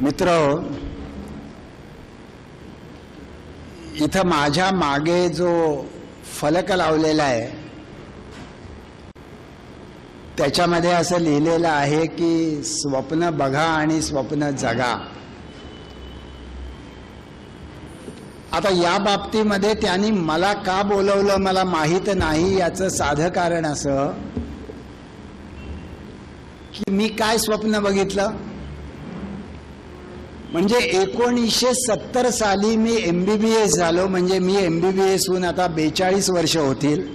मित्र इथं माझ्या मागे जो फलक लावलेला आहे त्याच्यामध्ये असं लिहिलेलं आहे की स्वप्न बघा आणि स्वप्न जगा. आता या बाबतीमध्ये त्यांनी मला का बोलवलं मला माहीत नाही याचं साधं कारण असं की मी काय स्वप्न बघितलं? म्हणजे एकोणीसशे सत्तर साली मी एम बी बी एस झालो. म्हणजे मी एम बी बी एस होऊन आता बेचाळीस वर्ष होतील.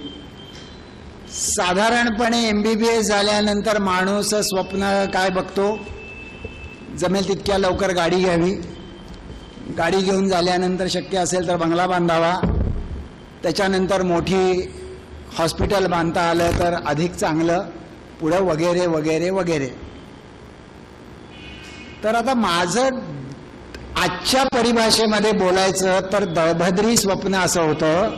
साधारणपणे एम बी बी एस झाल्यानंतर माणूस स्वप्न काय बघतो? जमेल तितक्या लवकर गाडी घ्यावी. गाडी घेऊन झाल्यानंतर शक्य असेल तर बंगला बांधावा. त्याच्यानंतर मोठी हॉस्पिटल बांधता आलं तर अधिक चांगलं. पुढं वगैरे वगैरे वगैरे. तर आता माझं आजच्या परिभाषेमध्ये बोलायचं तर दळभद्री स्वप्न असं होतं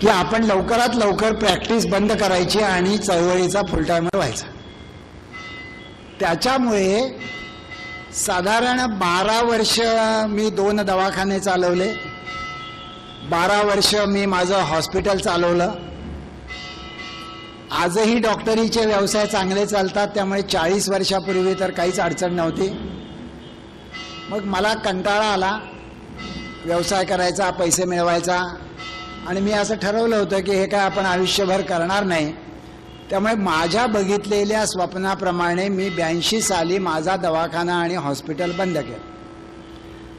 की आपण लवकरात लवकर प्रॅक्टिस बंद करायची आणि चळवळीचा फुलटायमर व्हायचा. त्याच्यामुळे साधारण बारा वर्ष मी दोन दवाखाने चालवले. बारा वर्ष मी माझं हॉस्पिटल चालवलं. आजही डॉक्टरीचे व्यवसाय चांगले चालतात त्यामुळे चाळीस वर्षापूर्वी तर काहीच अडचण नव्हती. मग मला कंटाळा आला. व्यवसाय करायचा पैसे मिळवायचा. आणि मी असं ठरवलं होतं की हे काय आपण आयुष्यभर करणार नाही. त्यामुळे माझ्या बघितलेल्या स्वप्नाप्रमाणे मी ब्याऐंशी साली माझा दवाखाना आणि हॉस्पिटल बंद केलं.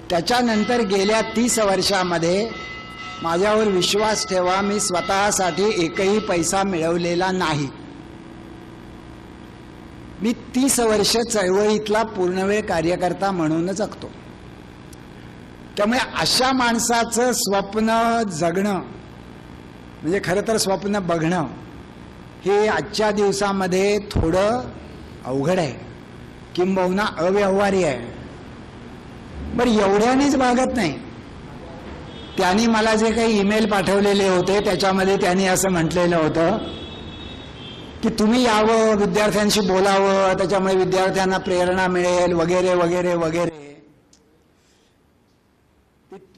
त्याच्यानंतर गेल्या तीस वर्षामध्ये माझ्यावर विश्वास ठेवा मी स्वतःसाठी एकही पैसा मिळवलेला नाही. मी तीस वर्ष चळवळीतला पूर्णवेळ कार्यकर्ता म्हणून जगतो त्यामुळे अशा माणसाचं स्वप्न जगणं म्हणजे खरं तर स्वप्न बघणं हे आजच्या दिवसामध्ये थोडं अवघड आहे. किंबहुना अव्यवहारी आहे. बरं एवढ्यानेच भागत नाही. त्यांनी मला जे काही ईमेल पाठवलेले होते त्याच्यामध्ये त्यांनी असं म्हटलेलं होतं की तुम्ही यावं विद्यार्थ्यांशी बोलावं त्याच्यामुळे विद्यार्थ्यांना प्रेरणा मिळेल वगैरे वगैरे वगैरे.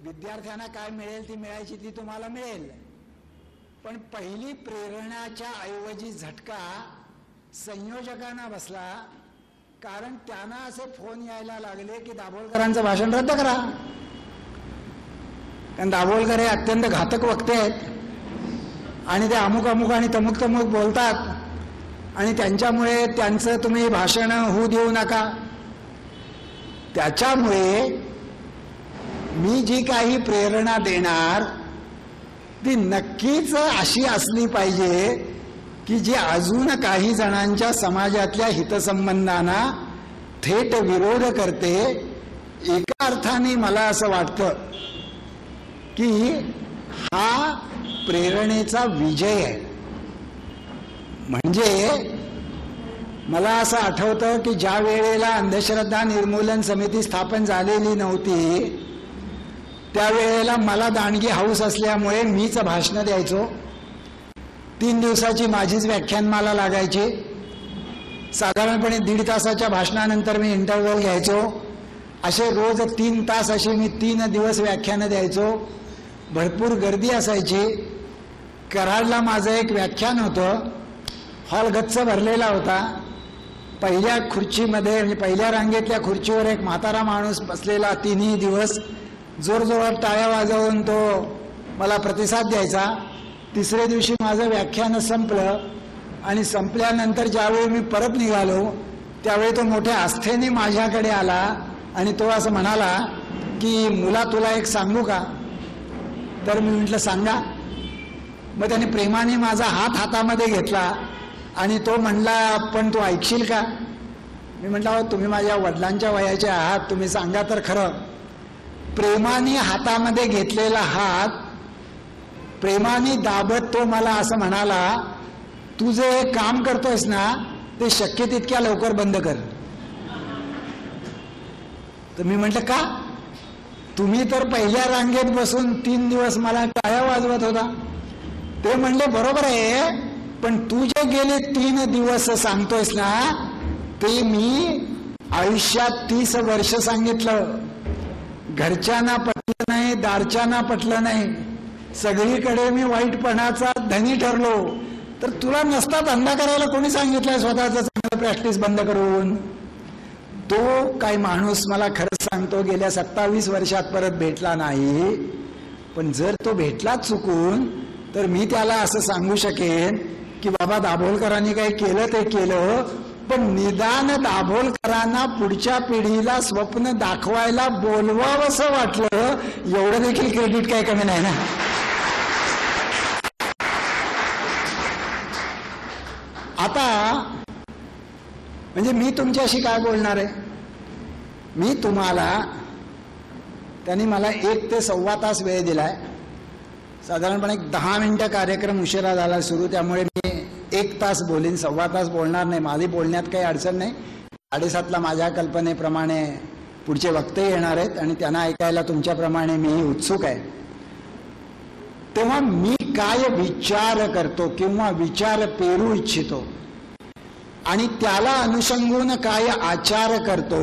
विद्यार्थ्यांना काय मिळेल ती मिळायची ती तुम्हाला मिळेल. पण पहिली प्रेरणाच्या ऐवजी झटका संयोजकांना बसला कारण त्यांना असे फोन यायला लागले की दाभोळकरांचं भाषण रद्द करा. कारण दाभोळकर हे अत्यंत घातक वक्ते आहेत. आणि ते अमुक अमुक आणि तमुक तमुक बोलतात. आणि त्यांच्यामुळे त्यांचं तुम्ही भाषण होऊ देऊ नका. त्याच्यामुळे मी जी काही प्रेरणा देणार ती नक्कीच अशी असली पाहिजे की जी अजून काही जणांच्या समाजातल्या हितसंबंधांना थेट विरोध करते. एका अर्थाने मला असं वाटतं की हा प्रेरणेचा विजय आहे. म्हणजे मला असं आठवतं की ज्या वेळेला अंधश्रद्धा निर्मूलन समिती स्थापन झालेली नव्हती त्यावेळेला मला दांडगी हाऊस असल्यामुळे मीच भाषणं द्यायचो. तीन दिवसाची माझीच व्याख्यानमाला लागायची. साधारणपणे दीड तासाच्या भाषणानंतर मी इंटरव्हल घ्यायचो. असे रोज तीन तास असे मी तीन दिवस व्याख्यानं द्यायचो. भरपूर गर्दी असायची. कराडला माझं एक व्याख्यान होतं. हॉल गच्च भरलेला होता. पहिल्या खुर्चीमध्ये म्हणजे पहिल्या रांगेतल्या खुर्चीवर एक म्हातारा माणूस बसलेला तिन्ही दिवस. जोरजोरात टाळ्या वाजवून तो मला प्रतिसाद द्यायचा. तिसऱ्या दिवशी माझं व्याख्यान संपलं आणि संपल्यानंतर ज्यावेळी मी परत निघालो त्यावेळी तो मोठ्या आस्थेने माझ्याकडे आला आणि तो असं म्हणाला की मुला तुला एक सांगू का? तर मी म्हटलं सांगा. मग त्याने प्रेमाने माझा हात हातामध्ये घेतला. आणि तो म्हणला पण तू ऐकशील का? मी म्हटला तुम्ही माझ्या वडिलांच्या वयाचे आहात तुम्ही सांगा तर खरं. प्रेमाने हातामध्ये घेतलेला हात प्रेमाने दाबत तो मला असं म्हणाला तू जे काम करतोयस ना ते शक्य तितक्या लवकर बंद कर. तर मी म्हटलं का? तुम्ही तर पहिल्या रांगेत बसून तीन दिवस मला टाळ्या वाजवत होता? ते म्हणले बरोबर आहे पण तू जे गेले तीन दिवस सांगतोयस ना ते मी आयुष्यात तीस वर्ष सांगितलं. घरच्यांना पटलं नाही दारच्यांना पटलं नाही. सगळीकडे मी वाईटपणाचा धनी ठरलो. तर तुला नसता धंदा करायला कोणी सांगितलंय स्वतःच चांगलं प्रॅक्टिस बंद करून? तो काय माणूस मला खरंच सांगतो गेल्या सत्तावीस वर्षात परत भेटला नाही. पण जर तो भेटला चुकून तर मी त्याला असं सांगू शकेन की बाबा दाभोलकरांनी काही केलं ते केलं पण निदान दाभोलकरांना पुढच्या पिढीला स्वप्न दाखवायला बोलवावंसं वाटलं एवढं देखील क्रेडिट काही कमी नाही ना. आता म्हणजे मी तुमच्याशी काय बोलणार आहे? मी तुम्हाला त्यांनी मला एक ते सव्वा तास वेळ दिलाय. साधारणपणे एक दहा मिनिटं कार्यक्रम उशिरा झाला सुरू त्यामुळे मी एक तास बोलीन सव्वा तास बोलणार नाही. माझी बोलण्यात काही अडचण नाही. साडेसातला माझ्या कल्पनेप्रमाणे पुढचे वक्ते येणार आहेत आणि त्यांना ऐकायला तुमच्याप्रमाणे मी उत्सुक आहे. तेव्हा मी काय विचार करतो किंवा विचार पेरू इच्छितो आणि त्याला अनुषंगून काय आचार करतो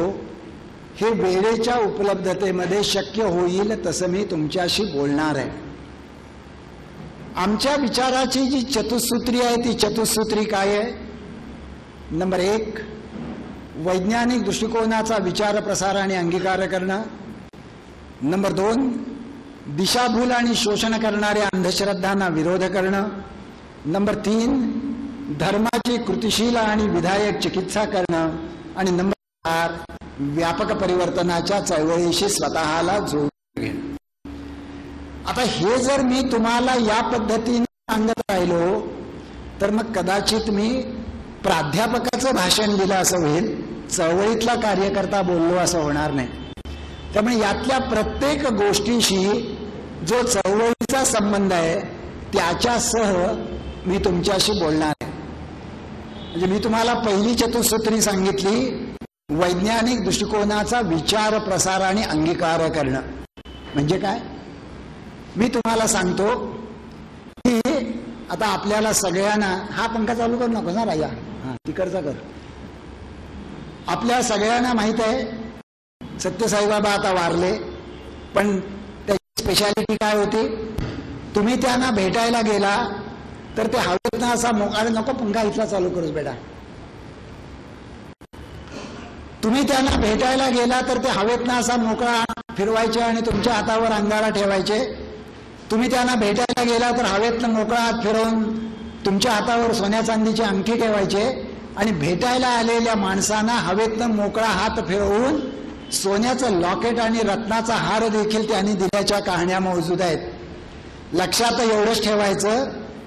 हे वेळेच्या उपलब्धतेमध्ये शक्य होईल तसं मी तुमच्याशी बोलणार आहे. आमच्या विचाराची जी चतुसूत्री आहे ती चतुसूत्री काय आहे? नंबर एक वैज्ञानिक दृष्टिकोनाचा विचार प्रसार आणि अंगीकार करणं. नंबर दोन दिशाभूल आणि शोषण करणाऱ्या अंधश्रद्धांना विरोध करणं. नंबर तीन धर्माची कृतिशील आणि विधायक चिकित्सा करणं. आणि नंबर चार व्यापक परिवर्तनाच्या चळवळीशी स्वतःला जोड आता हे जर मी तुम्हाला या पद्धतीने सांगत राहिलो तर मग कदाचित मी प्राध्यापकाचं भाषण दिलं असं होईल चळवळीतला कार्यकर्ता बोललो असं होणार नाही. त्यामुळे यातल्या प्रत्येक गोष्टीशी जो चळवळीचा संबंध आहे त्याच्यासह मी तुमच्याशी बोलणार आहे. म्हणजे मी तुम्हाला पहिली चतुसूत्री सांगितली वैज्ञानिक दृष्टिकोनाचा विचार प्रसार आणि अंगीकार करणं. म्हणजे काय? मी तुम्हाला सांगतो की आता आपल्याला सगळ्यांना हा पंखा चालू करू नको ना राजा. हा तिकडचा कर. आपल्या सगळ्यांना माहीत आहे सत्यसाईबाबा आता वारले पण त्याची स्पेशालिटी काय होती? तुम्ही त्यांना भेटायला गेला तर ते हवेत ना असा मोकाळे नको पंखा इथला चालू करूच बेटा. तुम्ही त्यांना भेटायला गेला तर ते हवेत ना असा मोकळा फिरवायचे आणि तुमच्या हातावर अंगारा ठेवायचे. तुम्ही त्यांना भेटायला गेला तर हवेतनं मोकळा हात फिरवून तुमच्या हातावर सोन्या चांदीची अंगठी ठेवायचे आणि भेटायला आलेल्या माणसांना हवेतनं मोकळा हात फिरवून सोन्याचं लॉकेट आणि रत्नाचा हार देखील त्यांनी दिल्याच्या कहाण्या मौजूद आहेत. लक्षात एवढंच ठेवायचं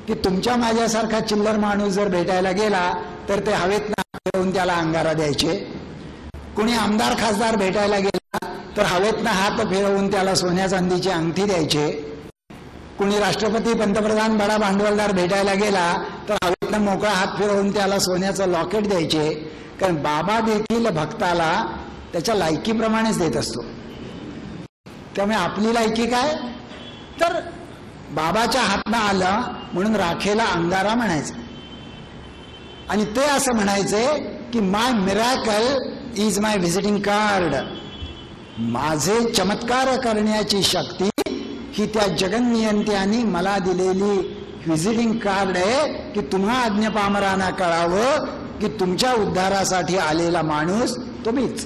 की तुमच्या माझ्यासारखा चिल्लर माणूस जर भेटायला गेला तर ते हवेतनं फिरवून त्याला अंगारा द्यायचे. कुणी आमदार खासदार भेटायला गेला तर हवेतनं हात फिरवून त्याला सोन्या चांदीची अंगठी द्यायचे. कुणी राष्ट्रपती पंतप्रधान बडा भांडवलदार भेटायला गेला तर हवेतनं मोकळा हात फिरवून त्याला सोन्याचं लॉकेट द्यायचे. कारण बाबा देखील भक्ताला त्याच्या लायकीप्रमाणेच देत असतो. त्यामुळे आपली लायकी काय? तर बाबाच्या हातनं आलं म्हणून राखेला अंगारा म्हणायचं. आणि ते असं म्हणायचे की my miracle is my visiting card माझे चमत्कार करण्याची शक्ती ही त्या जगन्नियंत्याने मला दिलेली व्हिजिटिंग कार्ड आहे की तुम्हा आज्ञापामरांना कळावं की तुमच्या उद्धारासाठी आलेला माणूस तुम्हीच.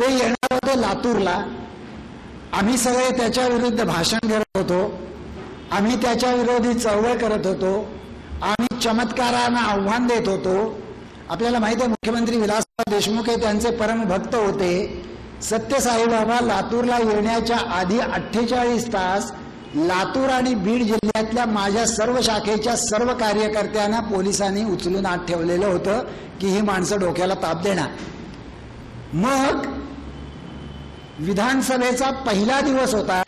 ते येणार होते लातूरला. आम्ही सगळे त्याच्या विरुद्ध भाषण करत होतो. आम्ही त्याच्या विरोधी चळवळ करत होतो. आम्ही चमत्कारांना आव्हान देत होतो. आपल्याला माहिती आहे मुख्यमंत्री विलासराव देशमुख हे त्यांचे परमभक्त होते. सत्यसाईबाबा लातूरला येण्याच्या आधी अठ्ठेचाळीस तास लातूर आणि बीड जिल्ह्यातल्या माझ्या सर्व शाखेच्या सर्व कार्यकर्त्यांना पोलिसांनी उचलून आत ठेवलेलं होतं की ही माणसं डोक्याला ताप देणार. मग विधानसभेचा पहिला दिवस होता.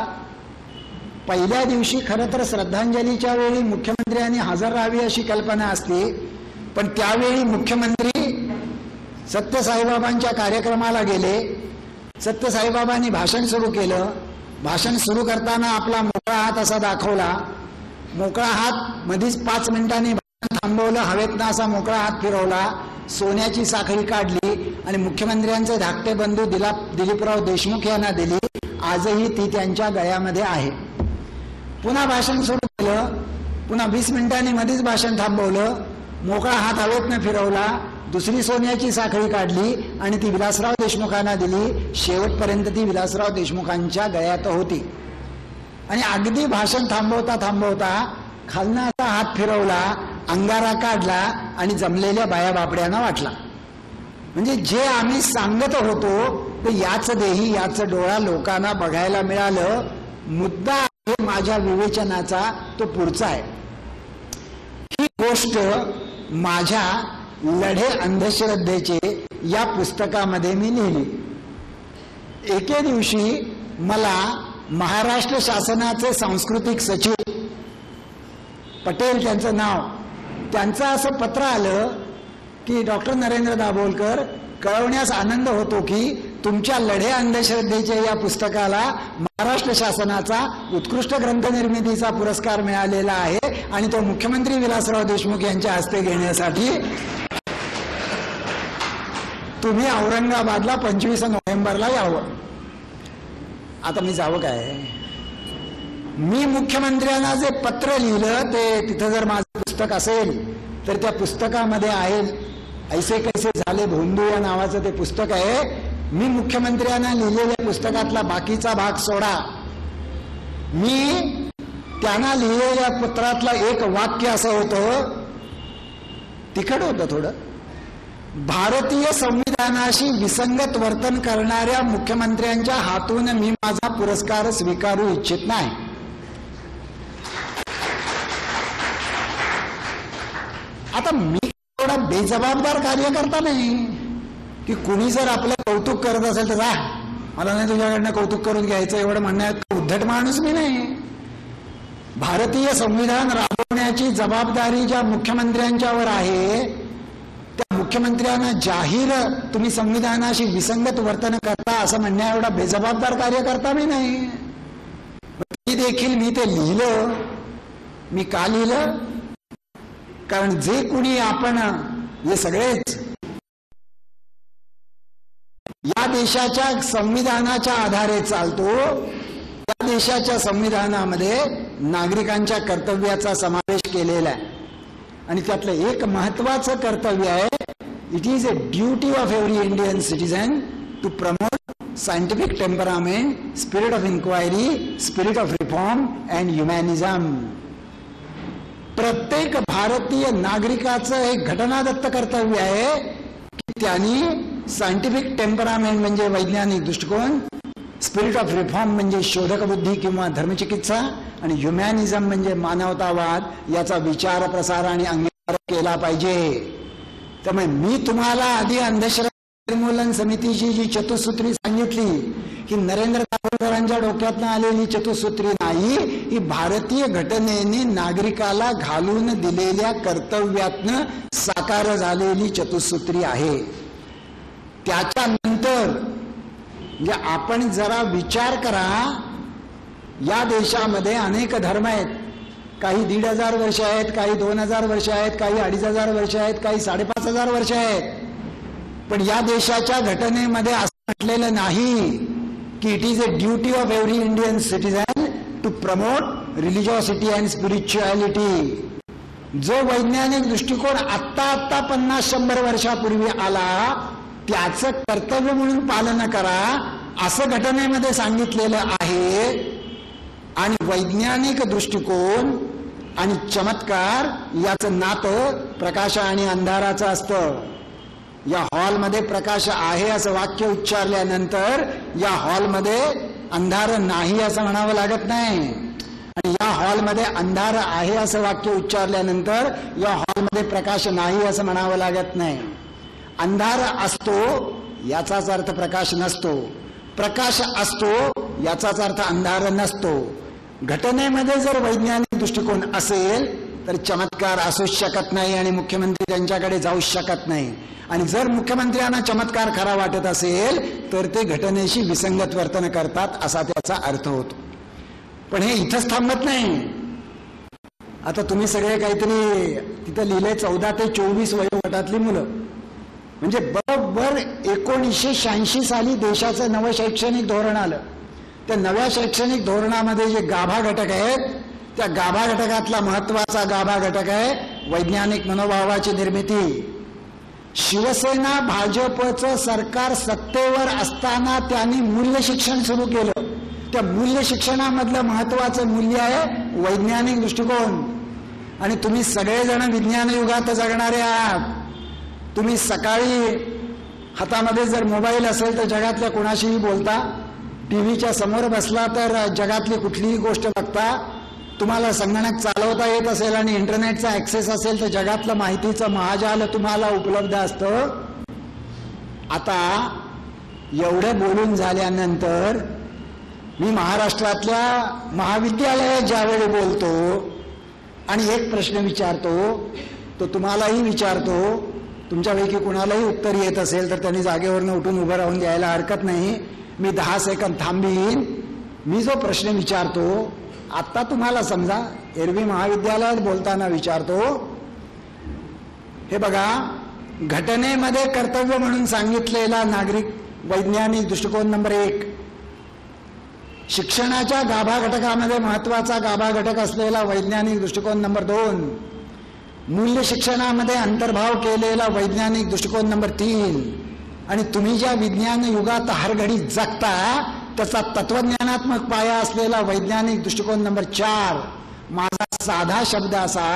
पहिल्या दिवशी खरं तर श्रद्धांजलीच्या वेळी मुख्यमंत्र्यांनी हजर राहावी अशी कल्पना असते पण त्यावेळी मुख्यमंत्री सत्यसाईबाबांच्या कार्यक्रमाला गेले. सत्यसाईबाबांनी भाषण सुरू केलं. भाषण सुरू करताना आपला मोकळा हात असा दाखवला. मोकळा हात मधीच पाच मिनिटांनी भाषण थांबवलं. हवेतनं असा मोकळा हात फिरवला. सोन्याची साखळी काढली आणि मुख्यमंत्र्यांचे धाकटे बंधू दिला दिलीपराव देशमुख यांना दिली. आजही ती त्यांच्या गळ्यामध्ये आहे. पुन्हा भाषण सुरू केलं. पुन्हा वीस मिनिटांनी मध्येच भाषण थांबवलं. मोकळा हात हवेतनं फिरवला. दुसरी सोन्याची साखळी काढली आणि ती विलासराव देशमुखांना दिली. शेवटपर्यंत ती विलासराव देशमुखांच्या गळ्यात होती. आणि अगदी भाषण थांबवता थांबवता खालनं असा हात फिरवला अंगारा काढला आणि जमलेल्या बाया बापड्यांना वाटला. म्हणजे जे आम्ही सांगत होतो ते याच देही याच डोळा लोकांना बघायला मिळालं. मुद्दा आहे माझ्या विवेचनाचा तो पुढचा आहे. ही गोष्ट माझ्या लढे अंधश्रद्धेचे या पुस्तकामध्ये मी लिहिले. एके दिवशी मला महाराष्ट्र शासनाचे सांस्कृतिक सचिव पटेल त्यांचं नाव त्यांचं असं पत्र आलं की डॉक्टर नरेंद्र दाभोलकर कळवण्यास आनंद होतो की तुमच्या लढे अंधश्रद्धेच्या या पुस्तकाला महाराष्ट्र शासनाचा उत्कृष्ट ग्रंथ निर्मितीचा पुरस्कार मिळालेला आहे आणि तो मुख्यमंत्री विलासराव देशमुख यांच्या हस्ते घेण्यासाठी तुम्ही औरंगाबादला पंचवीस नोव्हेंबरला यावं. आता मी जावं काय? मी मुख्यमंत्र्यांना जे पत्र लिहिलं ते तिथं जर माझं पुस्तक असेल तर त्या पुस्तकामध्ये आहे ऐसे कैसे झाले भोंदू या नावाचं ते पुस्तक आहे. मी मुख्यमंत्र्यांना लिहिलेल्या पुस्तकातला बाकीचा भाग सोडा. मी त्यांना लिहिलेल्या पत्रातलं एक वाक्य असं होतं तिखट होतं थोडं. भारतीय संविधानाशी विसंगत वर्तन करणाऱ्या मुख्यमंत्र्यांच्या हातून मी माझा पुरस्कार स्वीकारू इच्छित नाही. आता मी एवढा बेजबाबदार कार्यकर्ता नाही. की कुणी जर आपलं कौतुक करत असेल तर जा. मला नाही तुझ्याकडनं कौतुक करून घ्यायचं एवढं म्हणण्यात उद्धट माणूस मी नाही. भारतीय संविधान राबवण्याची जबाबदारी ज्या मुख्यमंत्र्यांच्यावर आहे त्या मुख्यमंत्र्यांना जाहीर तुम्ही संविधानाशी विसंगत वर्तन करता असं म्हणण्या एवढा बेजबाबदार कार्य करता मी नाही. ती देखील मी ते लिहिलं. मी का लिहिलं? कारण जे कुणी आपण हे सगळेच या देशाच्या संविधानाच्या आधारे चालतो या देशाच्या संविधानामध्ये नागरिकांच्या कर्तव्याचा समावेश केलेला आहे. आणि त्यातलं एक महत्वाचं कर्तव्य आहे it is a duty of every Indian citizen to promote scientific temperament spirit of inquiry spirit of reform and humanism प्रत्येक भारतीय नागरिकाचं एक घटनादत्त कर्तव्य आहे त्यांनी सायंटिफिक टेम्परामेंट म्हणजे वैज्ञानिक दृष्टिकोन स्पिरिट ऑफ रिफॉर्म म्हणजे शोधक बुद्धी किंवा धर्मचिकित्सा आणि ह्युमॅनिझम म्हणजे मानवतावाद याचा विचार प्रसार आणि अंगीकार केला पाहिजे. त्यामुळे मी तुम्हाला आधी अंधश्रद्धा निर्मूलन समितीची जी चतुसूत्री सांगितली की नरेंद्र दाभोळकरांच्या डोक्यातनं आलेली चतुसूत्री नाही ही भारतीय घटनेने नागरिकाला घालून दिलेल्या कर्तव्यातनं साकार झालेली चतुसूत्री आहे. त्याच्यानंतर म्हणजे आपण जरा विचार करा या देशामध्ये अनेक धर्म आहेत. काही दीड हजार वर्ष आहेत काही दोन हजार वर्ष आहेत काही अडीच हजार वर्ष आहेत काही साडेपाच हजार वर्ष आहेत. पण या देशाच्या घटनेमध्ये असं म्हटलेलं नाही. की it is a duty of every Indian citizen to promote religiosity and spirituality जो वैज्ञानिक दृष्टिकोन आत्ता आत्ता पन्नास शंभर वर्षापूर्वी आला त्याचं कर्तव्य म्हणून पालन करा असं घटनेमध्ये सांगितलेलं आहे. आणि वैज्ञानिक दृष्टिकोन आणि चमत्कार याचं नातं प्रकाश आणि अंधाराचं असतं. या हॉलमध्ये प्रकाश आहे असं वाक्य उच्चारल्यानंतर या हॉलमध्ये अंधार नाही असं म्हणावं लागत नाही. आणि या हॉलमध्ये अंधार आहे असं वाक्य उच्चारल्यानंतर या हॉलमध्ये प्रकाश नाही असं म्हणावं लागत नाही. अंधार असतो याचाच अर्थ प्रकाश नसतो. प्रकाश असतो याचाच अर्थ अंधार नसतो. घटनेमध्ये जर वैज्ञानिक दृष्टिकोन असेल तर चमत्कार असूच शकत नाही आणि मुख्यमंत्री त्यांच्याकडे जाऊ शकत नाही. आणि जर मुख्यमंत्र्यांना चमत्कार खरा वाटत असेल तर ते घटनेशी विसंगत वर्तन करतात असा त्याचा अर्थ होतो. पण हे इथंच थांबत नाही. आता तुम्ही सगळे काहीतरी तिथं लिहिले चौदा ते चोवीस वयोगटातली मुलं. म्हणजे बरोबर एकोणीसशे शहाऐंशी साली देशाचं नवं शैक्षणिक धोरण आलं. त्या नव्या शैक्षणिक धोरणामध्ये जे गाभा घटक आहेत त्या गाभा घटकातला महत्त्वाचा गाभा घटक आहे वैज्ञानिक मनोभावाची निर्मिती. शिवसेना भाजपचं सरकार सत्तेवर असताना त्यांनी मूल्य शिक्षण सुरू केलं. त्या मूल्य शिक्षणामधलं महत्वाचं मूल्य आहे वैज्ञानिक दृष्टिकोन. आणि तुम्ही सगळेजण विज्ञान युगात जगणारे आहात. तुम्ही सकाळी हातामध्ये जर मोबाईल असेल तर जगातल्या कुणाशीही बोलता. टीव्हीच्या समोर बसला तर जगातली कुठलीही गोष्ट बघता. तुम्हाला संगणक चालवता येत असेल आणि इंटरनेटचा ऍक्सेस असेल तर जगातलं माहितीचं महाजाल तुम्हाला उपलब्ध असतं. आता एवढं बोलून झाल्यानंतर मी महाराष्ट्रातल्या महाविद्यालयात ज्यावेळी बोलतो आणि एक प्रश्न विचारतो तो तुम्हालाही विचारतो. तुमच्यापैकी कुणालाही उत्तर येत असेल तर त्यांनी जागेवरनं उठून उभं राहून द्यायला हरकत नाही. मी दहा सेकंद थांबीन. मी जो प्रश्न विचारतो आत्ता तुम्हाला समजा एरवी महाविद्यालयात बोलताना विचारतो हे बघा घटनेमध्ये कर्तव्य म्हणून सांगितलेला नागरिक वैज्ञानिक दृष्टिकोन नंबर एक शिक्षणाच्या गाभा घटकामध्ये महत्त्वाचा गाभा घटक असलेला वैज्ञानिक दृष्टिकोन नंबर दोन मूल्य शिक्षणामध्ये अंतर्भाव केलेला वैज्ञानिक दृष्टिकोन नंबर तीन आणि तुम्ही ज्या विज्ञान युगात हरघडी जगता त्याचा तत्वज्ञानात्मक पाया असलेला वैज्ञानिक दृष्टिकोन नंबर चार. माझा साधा शब्द असा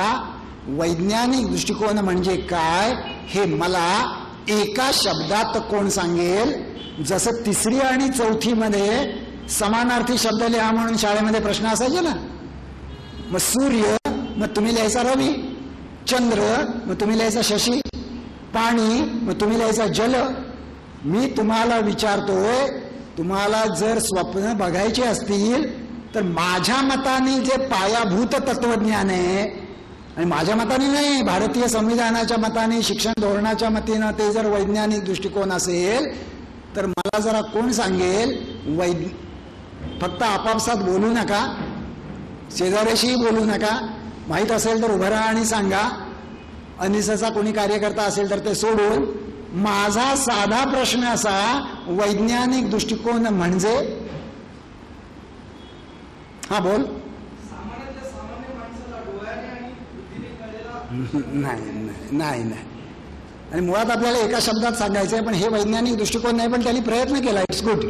वैज्ञानिक दृष्टिकोन म्हणजे काय? हे मला एका शब्दात कोण सांगेल? जसं तिसरी आणि चौथी मध्ये समानार्थी शब्द लिहा म्हणून शाळेमध्ये प्रश्न असायचे ना. मग सूर्य मग तुम्ही लिहायचा रवी. चंद्र मग तुम्ही लिहायचा शशी. पाणी मग तुम्ही लिहायचा जल. मी तुम्हाला विचारतोय तुम्हाला जर स्वप्न बघायचे असतील तर माझ्या मताने जे पायाभूत तत्वज्ञान आहे आणि माझ्या मताने नाही भारतीय संविधानाच्या मताने शिक्षण धोरणाच्या मतीनं ते जर वैज्ञानिक दृष्टिकोन असेल तर मला जरा कोण सांगेल वै फक्त आपापसात बोलू नका शेजाऱ्याशीही बोलू नका माहीत असेल तर उभं राहा आणि सांगा अनिसाचा कोणी कार्यकर्ता असेल तर ते सोडून माझा साधा प्रश्न असा वैज्ञानिक दृष्टिकोन म्हणजे? हा बोल. नाही नाही नाही. आणि मुळात आपल्याला एका शब्दात सांगायचं आहे पण हे वैज्ञानिक दृष्टिकोन नाही पण त्यांनी प्रयत्न केला इट्स गुड.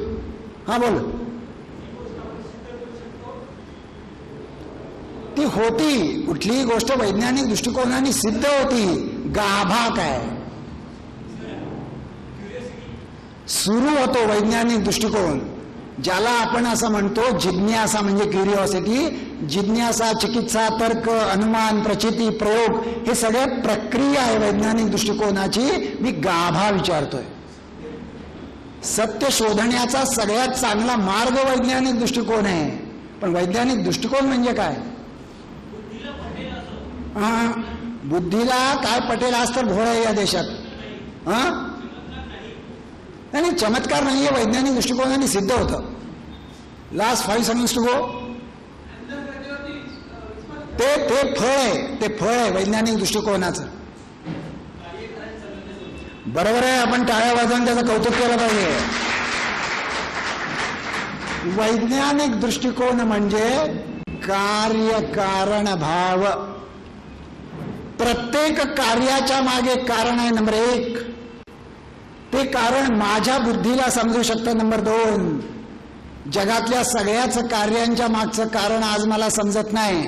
हा बोल. ती होती कुठलीही गोष्ट वैज्ञानिक दृष्टिकोनाने सिद्ध होती. गाभा काय? सुरू होतो वैज्ञानिक दृष्टिकोन. ज्याला आपण असं म्हणतो जिज्ञासा म्हणजे क्युरिओसिटी जिज्ञासा चिकित्सा तर्क अनुमान प्रचिती प्रयोग हे सगळे प्रक्रिया आहे वैज्ञानिक दृष्टिकोनाची. मी गाभा विचारतोय. सत्य शोधण्याचा सगळ्यात चांगला मार्ग वैज्ञानिक दृष्टिकोन आहे. पण वैज्ञानिक दृष्टिकोन म्हणजे काय? हा बुद्धीला काय पटेल? आज तर घोळ आहे या देशात. हा? नाही चमत्कार नाहीये वैज्ञानिक दृष्टिकोनाने सिद्ध होतं. Last five seconds to go ते ते फळ आहे ते फळ आहे वैज्ञानिक दृष्टिकोनाचं. बरोबर आहे आपण टाळ्या वाजवून त्याचं कौतुक केलं पाहिजे. वैज्ञानिक दृष्टिकोन म्हणजे कार्यकारण भाव प्रत्येक कार्याच्या मागे कारण आहे नंबर एक. ते कारण माझ्या बुद्धीला समजू शकतं नंबर दोन. जगातल्या सगळ्याच कार्यांच्या मागचं कारण आज मला समजत नाही.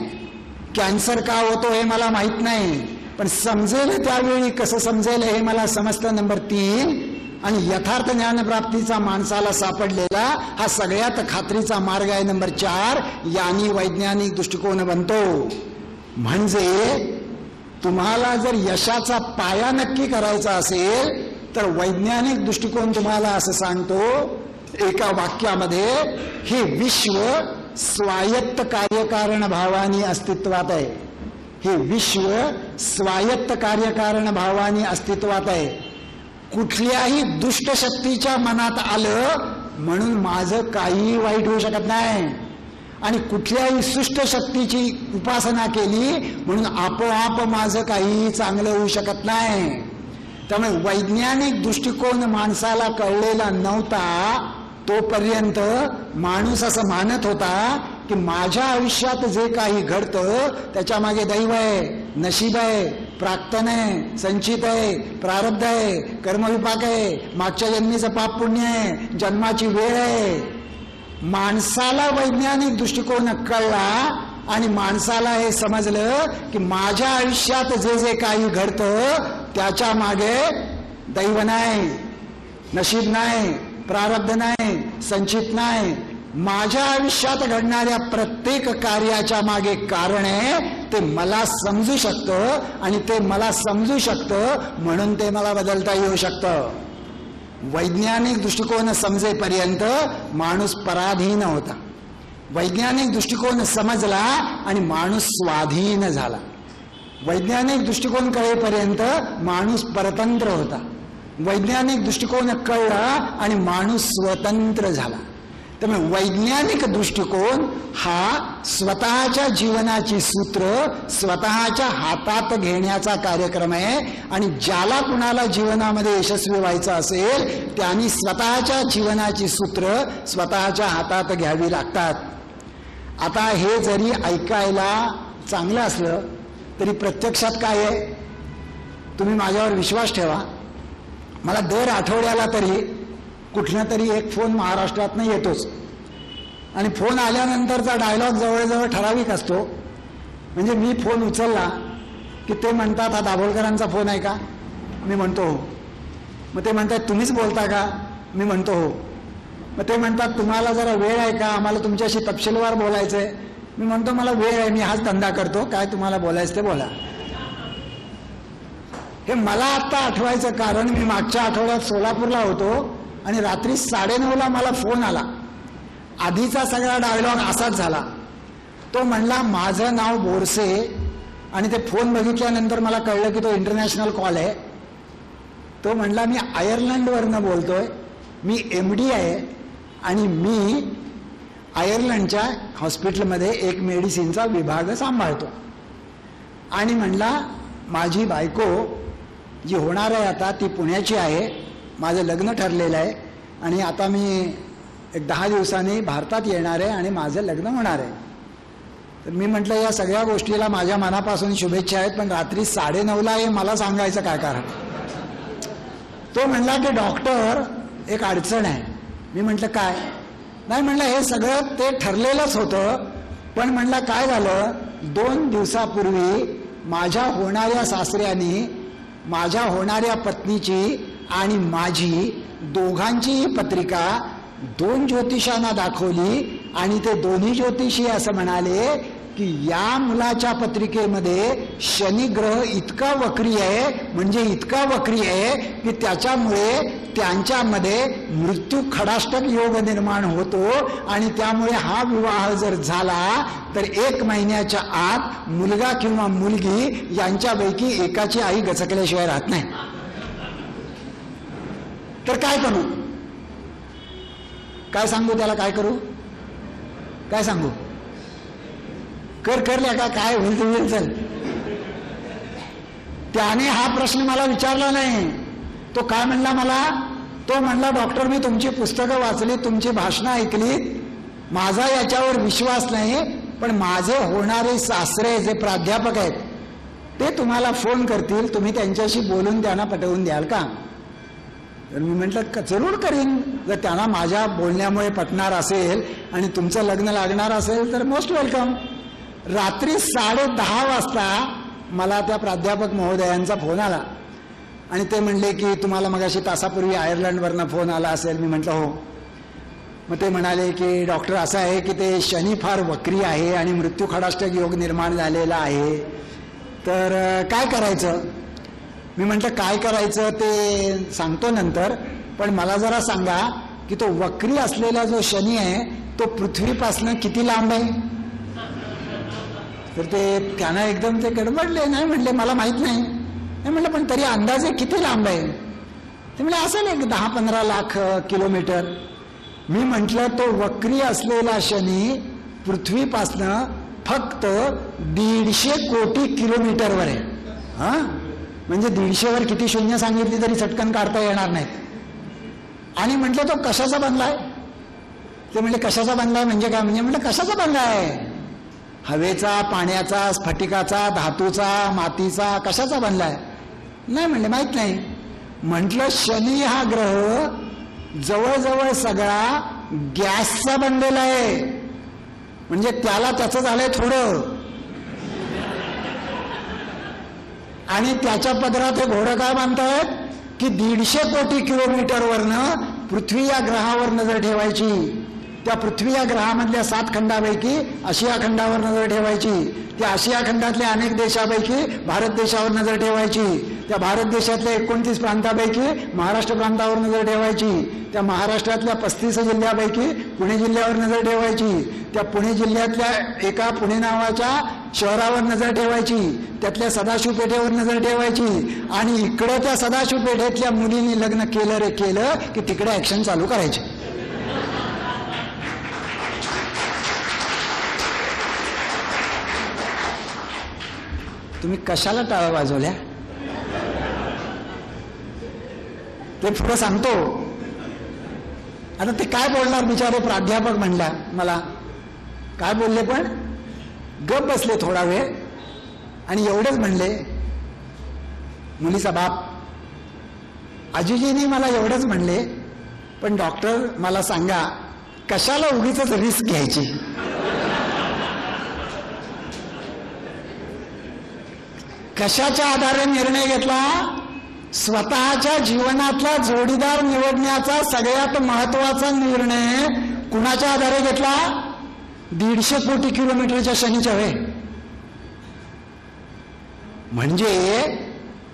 कॅन्सर का होतो हे मला माहीत नाही. पण समजेल त्यावेळी कसं समजेल हे मला समजतं नंबर तीन. आणि यथार्थ ज्ञानप्राप्तीचा माणसाला सापडलेला हा सगळ्यात खात्रीचा मार्ग आहे नंबर चार. यांनी वैज्ञानिक दृष्टिकोन बनतो. म्हणजे तुम्हाला जर यशाचा पाया नक्की करायचा असेल तर वैज्ञानिक दृष्टिकोन तुम्हाला असं सांगतो एका वाक्यामध्ये हे विश्व स्वायत्त कार्यकारण भावानी अस्तित्वात आहे. हे विश्व स्वायत्त कार्यकारण भावानी अस्तित्वात आहे. कुठल्याही दुष्ट शक्तीच्या मनात आलं म्हणून माझं काहीही वाईट होऊ शकत नाही. आणि कुठल्याही सुष्ट शक्तीची उपासना केली म्हणून आपोआप माझं काही चांगलं होऊ शकत नाही. त्यामुळे वैज्ञानिक दृष्टिकोन माणसाला कळलेला नव्हता तोपर्यंत माणूस असं मानत होता की माझ्या आयुष्यात जे काही घडतं त्याच्यामागे दैव आहे नशीब आहे प्राक्तन आहे संचित आहे प्रारब्ध आहे कर्मविपाक आहे मागच्या जन्मीचं पाप पुण्य आहे जन्माची वेळ आहे. माणसाला वैज्ञानिक दृष्टिकोन कळला आणि माणसाला हे समजलं की माझ्या आयुष्यात जे जे काही घडतं त्याच्यामागे दैव नाही नशीब नाही प्रारब्ध नाही संचित नाही. माझ्या आयुष्यात घडणाऱ्या प्रत्येक कार्याच्या मागे कारण आहे ते मला समजू शकतं आणि ते मला समजू शकतं म्हणून ते मला बदलता येऊ शकतं. वैज्ञानिक दृष्टिकोन समजेपर्यंत माणूस पराधीन होता. वैज्ञानिक दृष्टिकोन समजला आणि माणूस स्वाधीन झाला. वैज्ञानिक दृष्टिकोन कळेपर्यंत माणूस परतंत्र होता. वैज्ञानिक दृष्टिकोन कळला आणि माणूस स्वतंत्र झाला. त्यामुळे वैज्ञानिक दृष्टिकोन हा स्वतःच्या जीवनाची सूत्र स्वतःच्या हातात घेण्याचा कार्यक्रम आहे आणि ज्याला कुणाला जीवनामध्ये यशस्वी व्हायचं असेल त्यांनी स्वतःच्या जीवनाची सूत्र स्वतःच्या हातात घ्यावी लागतात. आता हे जरी ऐकायला चांगलं असलं तरी प्रत्यक्षात काय आहे? तुम्ही माझ्यावर विश्वास ठेवा. मला दर आठवड्याला तरी कुठला तरी एक फोन महाराष्ट्रातनं येतोच. आणि फोन आल्यानंतरचा डायलॉग जवळजवळ ठराविक असतो. म्हणजे मी फोन उचलला की ते म्हणतात हा दाभोलकरांचा फोन आहे का? मी म्हणतो हो. मग ते म्हणतात तुम्हीच बोलता का? मी म्हणतो हो. मग ते म्हणतात तुम्हाला जरा वेळ आहे का? आम्हाला तुमच्याशी तपशीलवार बोलायचं आहे मी म्हणतो मला वेळ आहे मी हाच धंदा करतो. काय तुम्हाला बोलायचं ते बोला. हे मला आत्ता आठवायचं कारण मी मागच्या आठवड्यात सोलापूरला होतो आणि रात्री साडेनऊला मला फोन आला. आधीचा सगळा डायलॉग असाच झाला. तो म्हणला माझं नाव बोरसे. आणि ते फोन बघितल्यानंतर मला कळलं की तो इंटरनॅशनल कॉल आहे. तो म्हणला मी आयर्लंडवरनं बोलतोय. मी एम डी आहे आणि मी आयर्लंडच्या हॉस्पिटलमध्ये एक मेडिसिनचा विभाग सांभाळतो. आणि म्हणला माझी बायको जी होणार आहे आता ती पुण्याची आहे. माझं लग्न ठरलेलं आहे. आणि आता मी एक दहा दिवसांनी भारतात येणार आहे आणि माझं लग्न होणार आहे. तर मी म्हटलं या सगळ्या गोष्टीला माझ्या मनापासून शुभेच्छा आहेत पण रात्री साडेनऊला हे मला सांगायचं काय कारण? तो म्हणला की डॉक्टर एक अडचण आहे. मी म्हटलं काय? नाही म्हणलं हे सगळं ते ठरलेलंच होतं. पण म्हणलं काय झालं? दोन दिवसापूर्वी माझ्या होणाऱ्या सासऱ्यानी माझ्या होणाऱ्या पत्नीची आणि माझी दोघांचीही पत्रिका दोन ज्योतिषांना दाखवली आणि ते दोन्ही ज्योतिषी असं म्हणाले की या मुलाच्या पत्रिकेमध्ये शनी ग्रह इतका वक्री आहे म्हणजे इतका वक्री आहे की त्याच्यामुळे त्यांच्यामध्ये मृत्यू खडाष्टक योग निर्माण होतो आणि त्यामुळे हा विवाह जर झाला तर एक महिन्याच्या आत मुलगा किंवा मुलगी यांच्यापैकी एकाची आई गचकल्याशिवाय राहत नाही. तर काय करू? काय सांगू त्याला? काय करू? काय सांगू? कर करल्या का काय होईल होईल चल. त्याने हा प्रश्न मला विचारला नाही. तो काय म्हणला मला? तो म्हणला डॉक्टर मी तुमची पुस्तकं वाचली तुमची भाषणं ऐकली. माझा याच्यावर विश्वास नाही पण माझे होणारे सासरे जे प्राध्यापक आहेत ते तुम्हाला फोन करतील. तुम्ही त्यांच्याशी बोलून त्यांना पटवून द्याल का? तर मी म्हटलं जरूर करीन. जर त्यांना माझ्या बोलण्यामुळे पटणार असेल आणि तुमचं लग्न लागणार असेल तर मोस्ट वेलकम रात्री साडे दहा वाजता मला त्या प्राध्यापक महोदयांचा फोन आला. आणि ते म्हणले की तुम्हाला मगाशी तासापूर्वी आयर्लंडवरनं फोन आला असेल. मी म्हटलं हो. मग ते म्हणाले की डॉक्टर असं आहे की ते शनी फार वक्री आहे आणि मृत्यू खडाष्टक योग निर्माण झालेला आहे. तर काय करायचं? मी म्हटलं काय करायचं ते सांगतो नंतर पण मला जरा सांगा की तो वक्री असलेला जो शनी आहे तो पृथ्वीपासनं किती लांब आहे? तर ते त्यांना एकदम ते गडबडले. नाही म्हटले मला माहीत नाही. नाही म्हटलं पण तरी अंदाजे किती लांब आहे? ते म्हणजे असेल एक दहा पंधरा लाख किलोमीटर. मी म्हटलं तो वक्री असलेला शनी पृथ्वीपासनं फक्त दीडशे कोटी किलोमीटरवर आहे. हा? म्हणजे दीडशेवर किती शून्य सांगितली तरी चटकन काढता येणार नाहीत. आणि म्हटलं तो कशाचा बनलाय ते म्हणजे कशाचा बनलाय म्हणजे काय? म्हणजे म्हटलं कशाचा बनला आहे? हवेचा पाण्याचा स्फटिकाचा धातूचा मातीचा कशाचा बनलाय? नाही म्हणले माहीत नाही. म्हटलं शनी हा ग्रह जवळजवळ सगळा गॅसचा बनलेला आहे. म्हणजे त्याला त्याचं झालंय थोडं. आणि त्याच्या पदरात हे घोडं काय बांधतायत? की दीडशे कोटी किलोमीटरवरनं पृथ्वी या ग्रहावर नजर ठेवायची त्या पृथ्वी या ग्रहामधल्या सात खंडापैकी आशिया खंडावर नजर ठेवायची. त्या आशिया खंडातल्या अनेक देशापैकी भारत देशावर नजर ठेवायची. त्या भारत देशातल्या एकोणतीस प्रांतापैकी महाराष्ट्र प्रांतावर नजर ठेवायची. त्या महाराष्ट्रातल्या पस्तीस जिल्ह्यापैकी पुणे जिल्ह्यावर नजर ठेवायची. त्या पुणे जिल्ह्यातल्या एका पुणे नावाच्या शहरावर नजर ठेवायची. त्यातल्या सदाशिव पेठेवर नजर ठेवायची. आणि इकडे त्या सदाशिव पेठेतल्या मुलींनी लग्न केलं रे केलं की तिकडे ऍक्शन चालू करायची. तुम्ही कशाला टाळा वाजवल्या? ते पुढं सांगतो. आता ते काय बोलणार बिचारे प्राध्यापक म्हणला मला? काय बोलले पण? गप बसले थोडा वेळ आणि एवढंच म्हणले मुलीचा बाप. आजीजीने मला एवढंच म्हणले पण डॉक्टर मला सांगा कशाला उगीच रिस्क घ्यायची? कशाच्या आधारे निर्णय घेतला? स्वतःच्या जीवनातला जोडीदार निवडण्याचा सगळ्यात महत्त्वाचा निर्णय कुणाच्या आधारे घेतला? दीडशे कोटी किलोमीटरच्या शनीच्या वे म्हणजे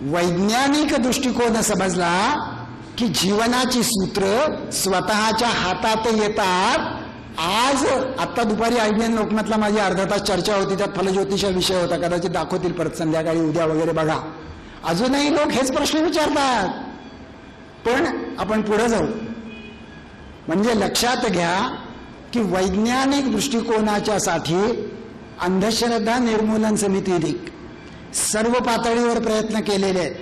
वैज्ञानिक दृष्टिकोन समजला की जीवनाची सूत्र स्वतःच्या हातात येतात आज आत्ता दुपारी आयबीएन लोकमतला माझी अर्धा तास चर्चा होती त्यात फलज्योतिषा विषय होता कदाचित दाखवतील परत संध्याकाळी उद्या वगैरे बघा. अजूनही लोक हेच प्रश्न विचारतात. पण आपण पुढे जाऊ. म्हणजे लक्षात घ्या की वैज्ञानिक दृष्टिकोनाच्या साठी अंधश्रद्धा निर्मूलन समिती सर्व पातळीवर प्रयत्न केलेले आहेत.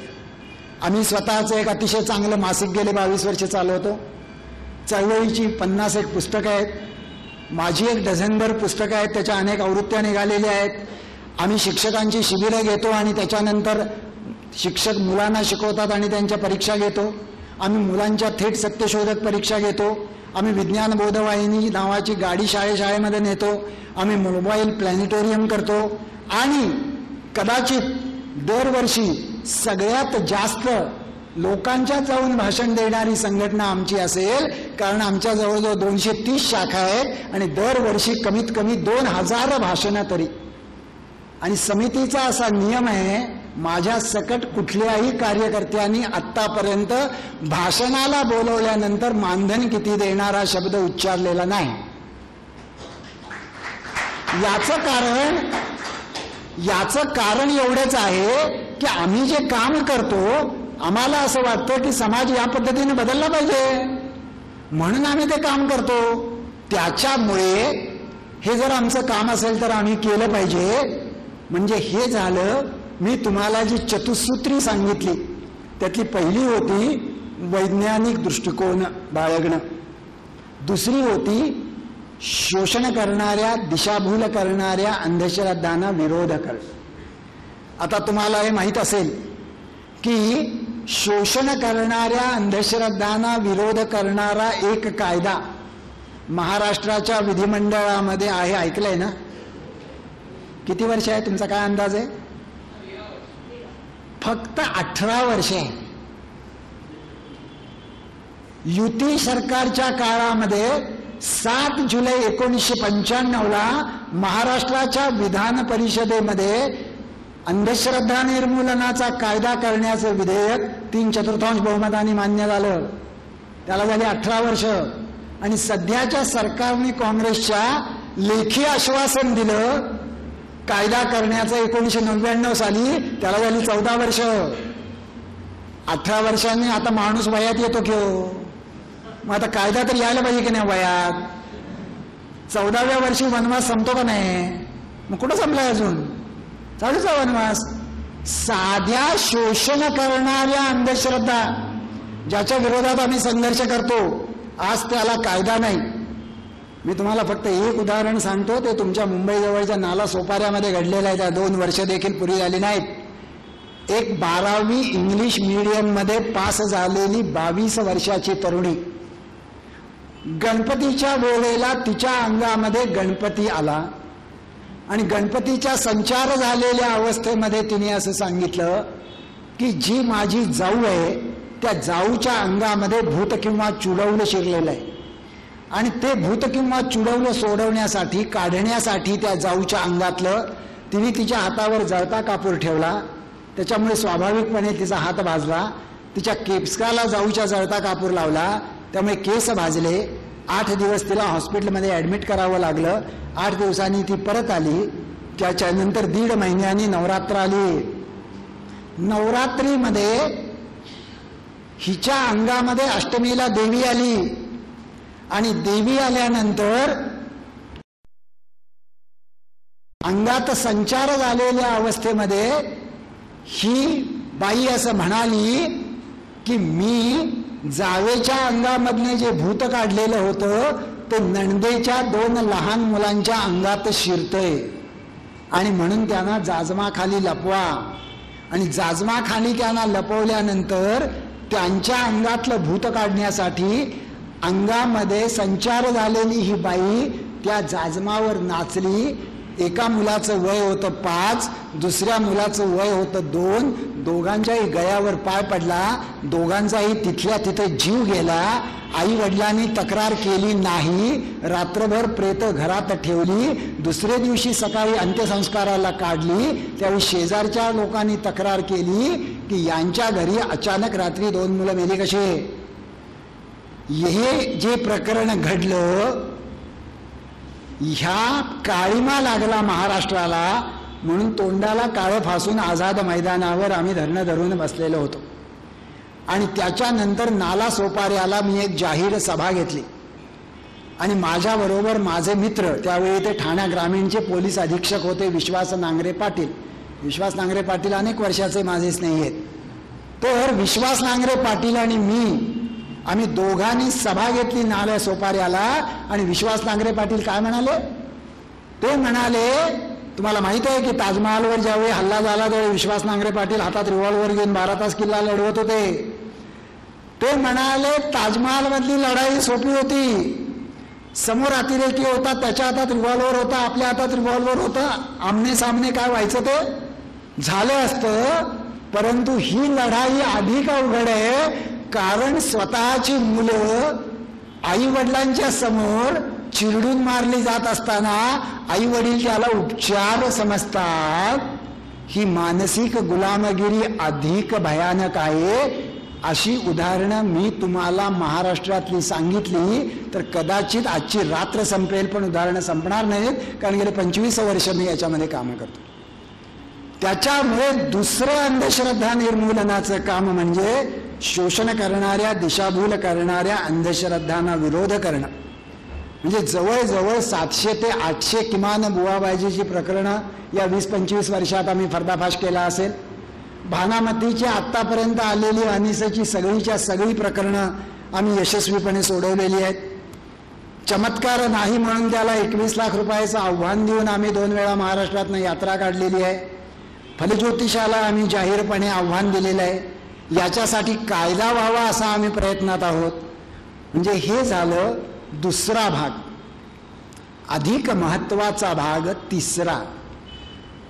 आम्ही स्वतःचं एक अतिशय चांगलं मासिक गेले बावीस वर्ष चालवतो. चळवळीची पन्नास एक पुस्तकं आहेत. माझी एक डझनभर पुस्तकं आहेत त्याच्या अनेक आवृत्त्या निघालेल्या आहेत. आम्ही शिक्षकांची शिबिरं घेतो आणि त्याच्यानंतर शिक्षक मुलांना शिकवतात आणि त्यांच्या परीक्षा घेतो. आम्ही मुलांच्या थेट सत्यशोधक परीक्षा घेतो. आम्ही विज्ञान बोधवाहिनी नावाची गाडी शाळे शाळेमध्ये नेतो. आम्ही मोबाईल प्लॅनेटोरियम करतो. आणि कदाचित दरवर्षी सगळ्यात जास्त लोकांच्या जाऊन भाषण देणारी संघटना आमची असेल कारण आमच्या जवळजवळ दोनशे तीस शाखा आहेत आणि दरवर्षी कमीत कमी दोन हजार भाषणं तरी. आणि समितीचा असा नियम आहे माझ्या सकट कुठल्याही कार्यकर्त्यांनी आत्तापर्यंत भाषणाला बोलवल्यानंतर मानधन किती देणारा शब्द उच्चारलेला नाही. याचं कारण याचं कारण एवढंच आहे की आम्ही जे काम करतो आम्हाला असं वाटतं की समाज या पद्धतीने बदलला पाहिजे. म्हणून आम्ही ते काम करतो. त्याच्यामुळे हे जर आमचं काम असेल तर आम्ही केलं पाहिजे. म्हणजे हे झालं मी तुम्हाला जी चतुसूत्री सांगितली त्यातली पहिली होती वैज्ञानिक दृष्टिकोन बाळगणं. दुसरी होती शोषण करणाऱ्या दिशाभूल करणाऱ्या अंधश्रद्धांना विरोध करणं. आता तुम्हाला हे माहीत असेल की शोषण करणाऱ्या अंधश्रद्धांना विरोध करणारा एक कायदा महाराष्ट्राच्या विधिमंडळामध्ये आहे. ऐकलंय ना? किती वर्ष आहे तुमचा काय अंदाज आहे? फक्त अठरा वर्ष आहे. युती सरकारच्या काळामध्ये सात जुलै एकोणीसशे पंच्याण्णवला महाराष्ट्राच्या विधान परिषदेमध्ये अंधश्रद्धा निर्मूलनाचा कायदा करण्याचं विधेयक तीन चतुर्थांश बहुमताने मान्य झालं. त्याला झाली अठरा वर्ष. आणि सध्याच्या सरकारने काँग्रेसच्या लेखी आश्वासन दिलं कायदा करण्याचं एकोणीसशे नव्याण्णव साली त्याला झाली चौदा वर्ष. अठरा वर्षांनी आता माणूस वयात येतो की हो? मग आता कायदा तर यायला पाहिजे की नाही वयात? चौदाव्या वर्षी वनवास संपतो का नाही? मग कुठं संपलाय अजून? चालूच वनवास साध्या शोषण करणाऱ्या अंधश्रद्धा ज्याच्या विरोधात आम्ही संघर्ष करतो आज त्याला कायदा नाही. मी तुम्हाला फक्त एक उदाहरण सांगतो ते तुमच्या मुंबईजवळच्या नाला सोपाऱ्यामध्ये घडलेलं आहे. त्या दोन वर्ष देखील पुरी झाली नाहीत. एक बारावी इंग्लिश मीडियममध्ये पास झालेली बावीस वर्षाची तरुणी. गणपतीच्या वेळेला तिच्या अंगामध्ये गणपती आला. आणि गणपतीच्या संचार झालेल्या अवस्थेमध्ये तिने असं सांगितलं की जी माझी जाऊ आहे त्या जाऊच्या अंगामध्ये भूत किंवा चुडवलं शिरलेलं आहे. आणि ते भूत किंवा चुडवलं सोडवण्यासाठी काढण्यासाठी त्या जाऊच्या अंगातलं तिने तिच्या हातावर जळता कापूर ठेवला. त्याच्यामुळे स्वाभाविकपणे तिचा हात भाजला. तिच्या केपस्काला जाऊच्या जळता कापूर लावला. त्यामुळे केस भाजले. आठ दिवस तिला हॉस्पिटलमध्ये ॲडमिट करावं लागलं. आठ दिवसांनी ती परत आली. त्याच्यानंतर दीड महिन्यांनी नवरात्र आली. नवरात्रीमध्ये हिच्या अंगामध्ये अष्टमीला देवी आली. आणि देवी आल्यानंतर अंगात संचार झालेल्या अवस्थेमध्ये ही बाई असं म्हणाली की मी जावेच्या अंगामधनं जे भूत काढलेलं होतं ते नणदेच्या दोन लहान मुलांच्या अंगात शिरतंय. आणि म्हणून त्यांना जाजमाखाली लपवा. आणि जाजमाखाली त्यांना लपवल्यानंतर त्यांच्या अंगातलं भूत काढण्यासाठी अंगामध्ये संचार झालेली ही बाई त्या जाजमावर नाचली एका मुलाचं वय होतं पाच दुसऱ्या मुलाचं वय होतं दोन दोघांच्याही गळ्यावर पाय पडला दोघांचाही तिथल्या तिथे जीव गेला आई वडिलांनी तक्रार केली नाही रात्रभर प्रेत घरात ठेवली दुसऱ्या दिवशी सकाळी अंत्यसंस्काराला काढली त्यावेळी शेजारच्या लोकांनी तक्रार केली की यांच्या घरी अचानक रात्री दोन मुलं मेली कसे? हे जे प्रकरण घडलं ह्या काळीमा लागला महाराष्ट्राला म्हणून तोंडाला काळं फासून आझाद मैदानावर आम्ही धरणं धरून बसलेलो होतो. आणि त्याच्यानंतर नाला सोपाऱ्याला मी एक जाहीर सभा घेतली. आणि माझ्याबरोबर माझे मित्र त्यावेळी ते ठाण्या ग्रामीणचे पोलीस अधीक्षक होते विश्वास नांगरे पाटील. विश्वास नांगरे पाटील अनेक वर्षाचे माझे स्नेही आहेत. तर विश्वास नांगरे पाटील आणि मी आम्ही दोघांनी सभा घेतली नाल्या सोपाऱ्याला आणि विश्वास नांगरे पाटील काय म्हणाले? ते म्हणाले तुम्हाला माहीत आहे की ताजमहालवर ज्यावेळी हल्ला झाला त्यावेळी विश्वास नांगरे पाटील हातात रिव्हॉल्वर घेऊन बारा तास किल्ला लढवत होते. ते म्हणाले ताजमहालमधली लढाई सोपी होती. समोर अतिरेकी होता त्याच्या हातात रिव्हॉल्वर होता आपल्या हातात रिव्हॉल्वर होता. आमने सामने काय व्हायचं ते? झालं असतं परंतु ही लढाई अधिक अवघड आहे? कारण स्वतःची मुलं आई वडिलांच्या समोर चिरडून मारली जात असताना आई वडील त्याला उपचार समजतात. ही मानसिक गुलामगिरी अधिक भयानक आहे. अशी उदाहरणं मी तुम्हाला महाराष्ट्रातली सांगितली तर कदाचित आजची रात्र संपेल पण उदाहरणं संपणार नाहीत कारण गेले पंचवीस वर्ष मी याच्यामध्ये कामं करतो. त्याच्यामुळे दुसरं अंधश्रद्धा निर्मूलनाचं काम म्हणजे शोषण करणाऱ्या दिशाभूल करणाऱ्या अंधश्रद्धांना विरोध करणं. म्हणजे जवळजवळ सातशे ते आठशे किमान बुवाबाजीची प्रकरणं या वीस पंचवीस वर्षात आम्ही फर्दाफाश केला असेल. भानामतीची आत्तापर्यंत आलेली अनिसाची सगळीच्या सगळी प्रकरणं आम्ही यशस्वीपणे सोडवलेली आहेत. चमत्कार नाही म्हणून त्याला एकवीस लाख रुपयाचं आव्हान देऊन आम्ही दोन वेळा महाराष्ट्रातनं यात्रा काढलेली आहे. फलज्योतिषाला आम्ही जाहीरपणे आव्हान दिलेलं आहे. याच्यासाठी कायदा व्हावा असा आम्ही प्रयत्नात आहोत. म्हणजे हे झालं दुसरा भाग. अधिक महत्त्वाचा भाग तिसरा.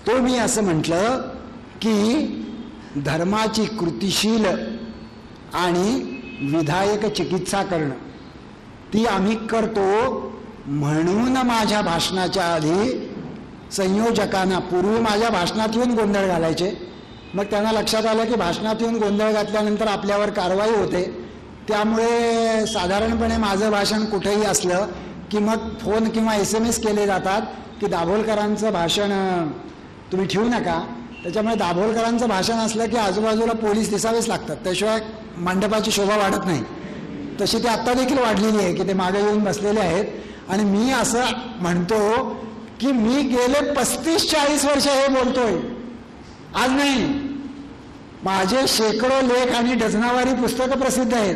तो मी असं म्हटलं की धर्माची कृतिशील आणि विधायक चिकित्सा करणं. ती आम्ही करतो म्हणून माझ्या भाषणाच्या आधी संयोजकांना पूर्वी माझ्या भाषणात येऊन गोंधळ घालायचे. मग त्यांना लक्षात आलं की भाषणात येऊन गोंधळ घातल्यानंतर आपल्यावर कारवाई होते. त्यामुळे साधारणपणे माझं भाषण कुठेही असलं की मग फोन किंवा एस एम एस केले जातात की दाभोलकरांचं भाषण तुम्ही ठेवू नका. त्याच्यामुळे दाभोलकरांचं भाषण असलं की आजूबाजूला पोलीस दिसावेच लागतात. त्याशिवाय मंडपाची शोभा वाढत नाही. तशी ती आत्ता देखील वाढलेली आहे की ते मागे येऊन बसलेले आहेत. आणि मी असं म्हणतो की मी गेले पस्तीस चाळीस वर्ष हे बोलतोय. आज नाही. माझे शेकडो लेख आणि डझनावारी पुस्तकं प्रसिद्ध आहेत.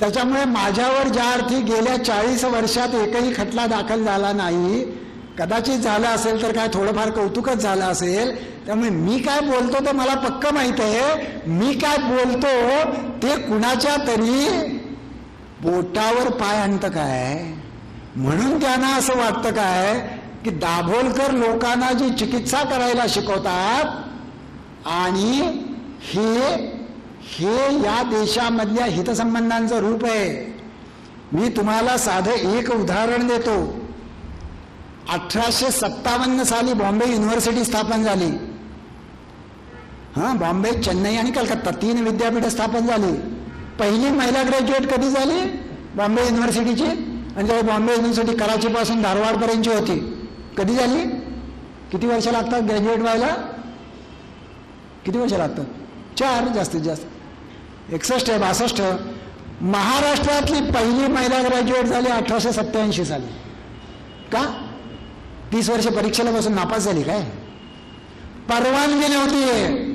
त्याच्यामुळे माझ्यावर ज्या अर्थी गेल्या चाळीस वर्षात एकही खटला दाखल झाला नाही कदाचित झालं असेल तर काय थोडंफार कौतुकच झालं असेल त्यामुळे मी काय बोलतो ते मला पक्क माहीत आहे. मी काय बोलतो ते कुणाच्या तरी बोटावर पाय आणतं काय? म्हणून त्यांना असं वाटतं काय? की दाभोलकर लोकांना जी चिकित्सा करायला शिकवतात आणि हे हे या देशामधल्या हितसंबंधांचं रूप आहे. मी तुम्हाला साधं एक उदाहरण देतो. अठराशे सत्तावन्न साली बॉम्बे युनिव्हर्सिटी स्थापन झाली. हां बॉम्बे चेन्नई आणि कलकत्ता तीन विद्यापीठ स्थापन झाली. पहिली महिला ग्रॅज्युएट कधी झाली? बॉम्बे युनिव्हर्सिटीची? आणि बॉम्बे युनिव्हर्सिटी कराचीपासून धारवाडपर्यंतची होती. कधी झाली? किती वर्ष लागतात ग्रॅज्युएट व्हायला? किती वर्ष लागतात? चार जास्तीत जास्त. एकसष्ट आहे बासष्ट. महाराष्ट्रातली पहिली महिला ग्रॅज्युएट झाली अठराशे सत्याऐंशी साली. का? तीस वर्ष परीक्षेला बसून नापास झाली काय? परवानगी नव्हती.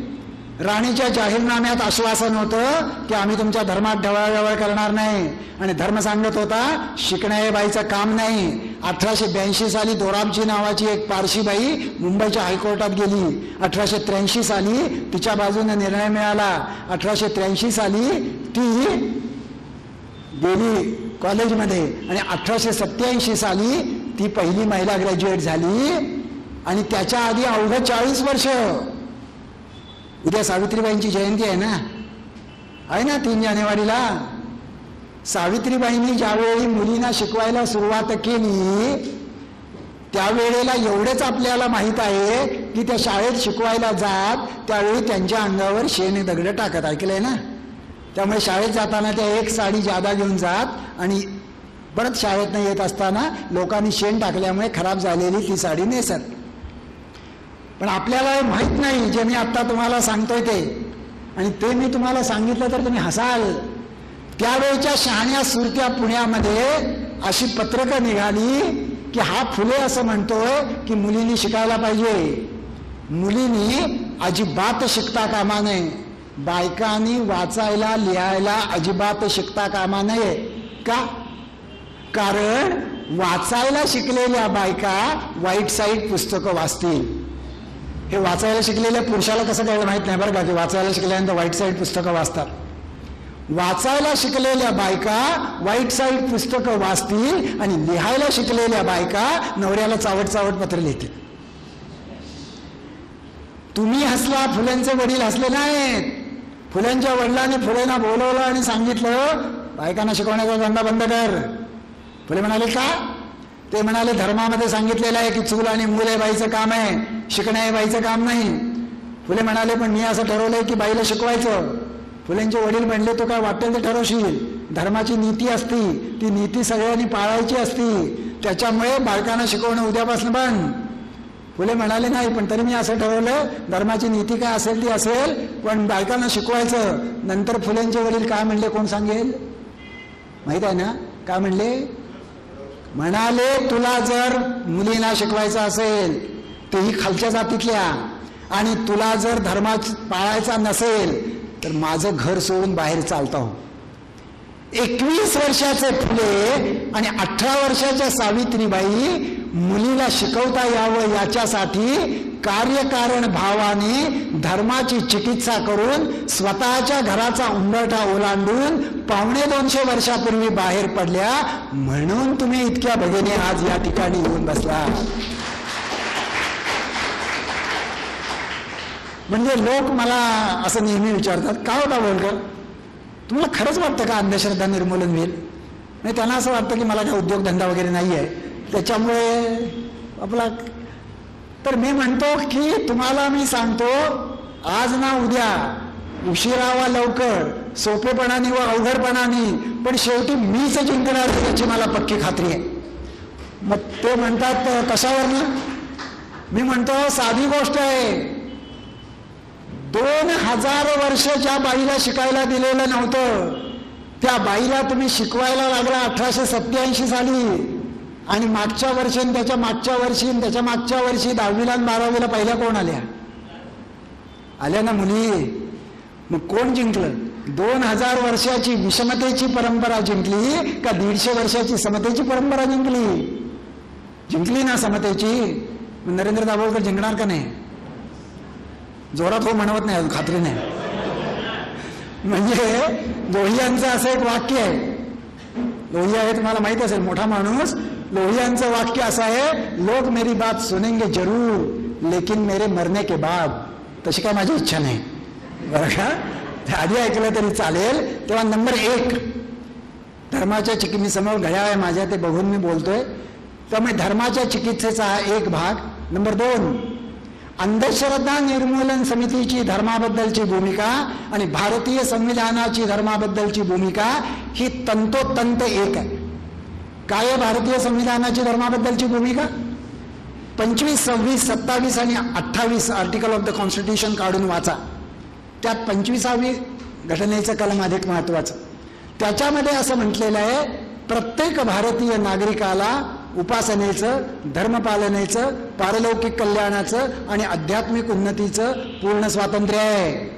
राणीच्या जाहीरनाम्यात आश्वासन होतं की आम्ही तुमच्या धर्मात ढवळाढवळ करणार नाही. आणि धर्म सांगत होता शिकण्या हे बाईचं काम नाही. अठराशे ब्याऐंशी साली दोराबजी नावाची एक पारशी बाई मुंबईच्या हायकोर्टात गेली. अठराशे त्र्याऐंशी साली तिच्या बाजूने निर्णय मिळाला. अठराशे त्र्याऐंशी साली ती गेली कॉलेजमध्ये. आणि अठराशे सत्याऐंशी साली ती पहिली महिला ग्रॅज्युएट झाली. आणि त्याच्या आधी अवघं चाळीस वर्ष. उद्या सावित्रीबाईंची जयंती आहे ना? आहे ना तीन जानेवारीला? सावित्रीबाईंनी ज्यावेळी मुलींना शिकवायला सुरुवात केली त्यावेळेला एवढेच आपल्याला माहीत आहे की त्या शाळेत शिकवायला जात त्यावेळी त्यांच्या अंगावर शेणे दगड टाकत. ऐकलंय ना? त्यामुळे शाळेत जाताना त्या एक साडी जादा घेऊन जात आणि परत शाळेतनं येत असताना लोकांनी शेण टाकल्यामुळे खराब झालेली ती साडी नेसत. पण आपल्याला माहीत नाही जे मी आत्ता तुम्हाला सांगतोय ते. आणि ते मी तुम्हाला सांगितलं तर तुम्ही हसाल. त्यावेळच्या शहाण्या सुरत्या पुण्यामध्ये अशी पत्रकं निघाली की हा फुले असं म्हणतोय की मुलींनी शिकायला पाहिजे. मुलींनी अजिबात शिकता कामा नये. बायकांनी वाचायला लिहायला अजिबात शिकता कामा नये. का? कारण वाचायला शिकलेल्या बायका वाईट साईट पुस्तकं वाचतील. हे वाचायला शिकलेल्या पुरुषाला कसं कळलं माहीत नाही बरं का? की वाचायला शिकल्यानंतर वाईट साईड पुस्तकं वाचतात. वाचायला शिकलेल्या बायका वाईट साईड पुस्तकं वाचतील आणि लिहायला शिकलेल्या बायका नवऱ्याला चावट चावट पत्र लिहितील. तुम्ही हसला फुल्यांचे वडील हसले नाहीत. फुल्यांच्या वडिलांनी फुलेंना बोलवलं आणि सांगितलं बायकांना शिकवण्याचा धंदा बंद कर. फुले म्हणाले का? ते म्हणाले धर्मामध्ये सांगितलेलं आहे की चूल आणि मूल हे बाईचं काम आहे. शिकणं हे बाईचं काम नाही. फुले म्हणाले पण मी असं ठरवलंय की बाईला शिकवायचं. फुलेंचे वडील म्हणले तो काय वाटेल ते ठरवशील? धर्माची नीती असती. ती नीती सगळ्यांनी पाळायची असती. त्याच्यामुळे बायकांना शिकवणं उद्यापासून बंद. फुले म्हणाले नाही पण तरी मी असं ठरवलं. धर्माची नीती काय असेल ती असेल पण बायकांना शिकवायचं. नंतर फुलेंचे वडील काय म्हणले कोण सांगेल? माहीत आहे ना? काय म्हणले? म्हणाले तुला जर मुलींना शिकवायचं असेल तेही खालच्या जातीतल्या. आणि तुला जर धर्मा पाळायचा नसेल तर माझं घर सोडून बाहेर चालता हो. एकवीस वर्षाचे फुले आणि अठरा वर्षाच्या सावित्रीबाई मुलीला शिकवता यावं याच्यासाठी कार्यकारण भावाने धर्माची चिकित्सा करून स्वतःच्या घराचा उंबरठा ओलांडून पावणे दोनशे वर्षापूर्वी बाहेर पडल्या. म्हणून तुम्ही इतक्या भगिनी आज या ठिकाणी येऊन बसला. म्हणजे लोक मला असं नेहमी विचारतात का होता बोलकर तुम्हाला खरंच वाटतं का अंधश्रद्धा निर्मूलन होईल? म्हणजे त्यांना असं वाटतं की मला काही उद्योगधंदा वगैरे नाही आहे. त्याच्यामुळे आपला तर मी म्हणतो की तुम्हाला मी सांगतो आज ना उद्या उशिरा वा लवकर सोपेपणाने व अवघडपणाने पण शेवटी मीच जिंकणार याची मला पक्की खात्री आहे. मग ते म्हणतात कशावरनं? मी म्हणतो साधी गोष्ट आहे. दोन हजार वर्ष ज्या बाईला शिकायला दिलेलं नव्हतं. त्या बाईला तुम्ही शिकवायला लागला अठराशे सत्याऐंशी साली. आणि मागच्या वर्षी आणि त्याच्या मागच्या वर्षी आणि त्याच्या मागच्या वर्षी दहावीला आणि बारावीला पहिल्या कोण आल्या? आल्या ना मुली? मग कोण जिंकलं? दोन हजार वर्षाची विषमतेची परंपरा जिंकली का दीडशे वर्षाची समतेची परंपरा जिंकली? जिंकली ना समतेची? नरेंद्र दाभोळकर जिंकणार का नाही? जोरात हो म्हणवत नाही अजून खात्री नाही. म्हणजे लोहियांचं असं एक वाक्य आहे. लोहिया हे तुम्हाला माहीत असेल मोठा माणूस लोहियांचं वाक्य असं आहे लोक मेरी बात सुनेंगे जरूर लेकिन मेरे मरने के बाद. तशी काय माझी इच्छा नाही. बरं का? आधी ऐकलं तरी चालेल. तेव्हा नंबर एक धर्माच्या चिकित्सेसमोर समोर घड्याळ आहे माझ्या ते बघून मी बोलतोय. त्यामुळे धर्माच्या चिकित्सेचा हा एक भाग. नंबर दोन अंधश्रद्धा निर्मूलन समितीची धर्माबद्दलची भूमिका आणि भारतीय संविधानाची धर्माबद्दलची भूमिका ही तंतोतंत एक आहे. काय भारतीय संविधानाची धर्माबद्दलची भूमिका? पंचवीस सव्वीस सत्तावीस आणि अठ्ठावीस आर्टिकल ऑफ द कॉन्स्टिट्यूशन काढून वाचा. त्यात पंचवीसावी घटनेचं कलम अधिक महत्वाचं त्याच्यामध्ये असं म्हटलेलं आहे प्रत्येक भारतीय नागरिकाला उपासनेचं धर्मपालनेचं पारलौकिक कल्याणाचं आणि आध्यात्मिक उन्नतीचं पूर्ण स्वातंत्र्य आहे.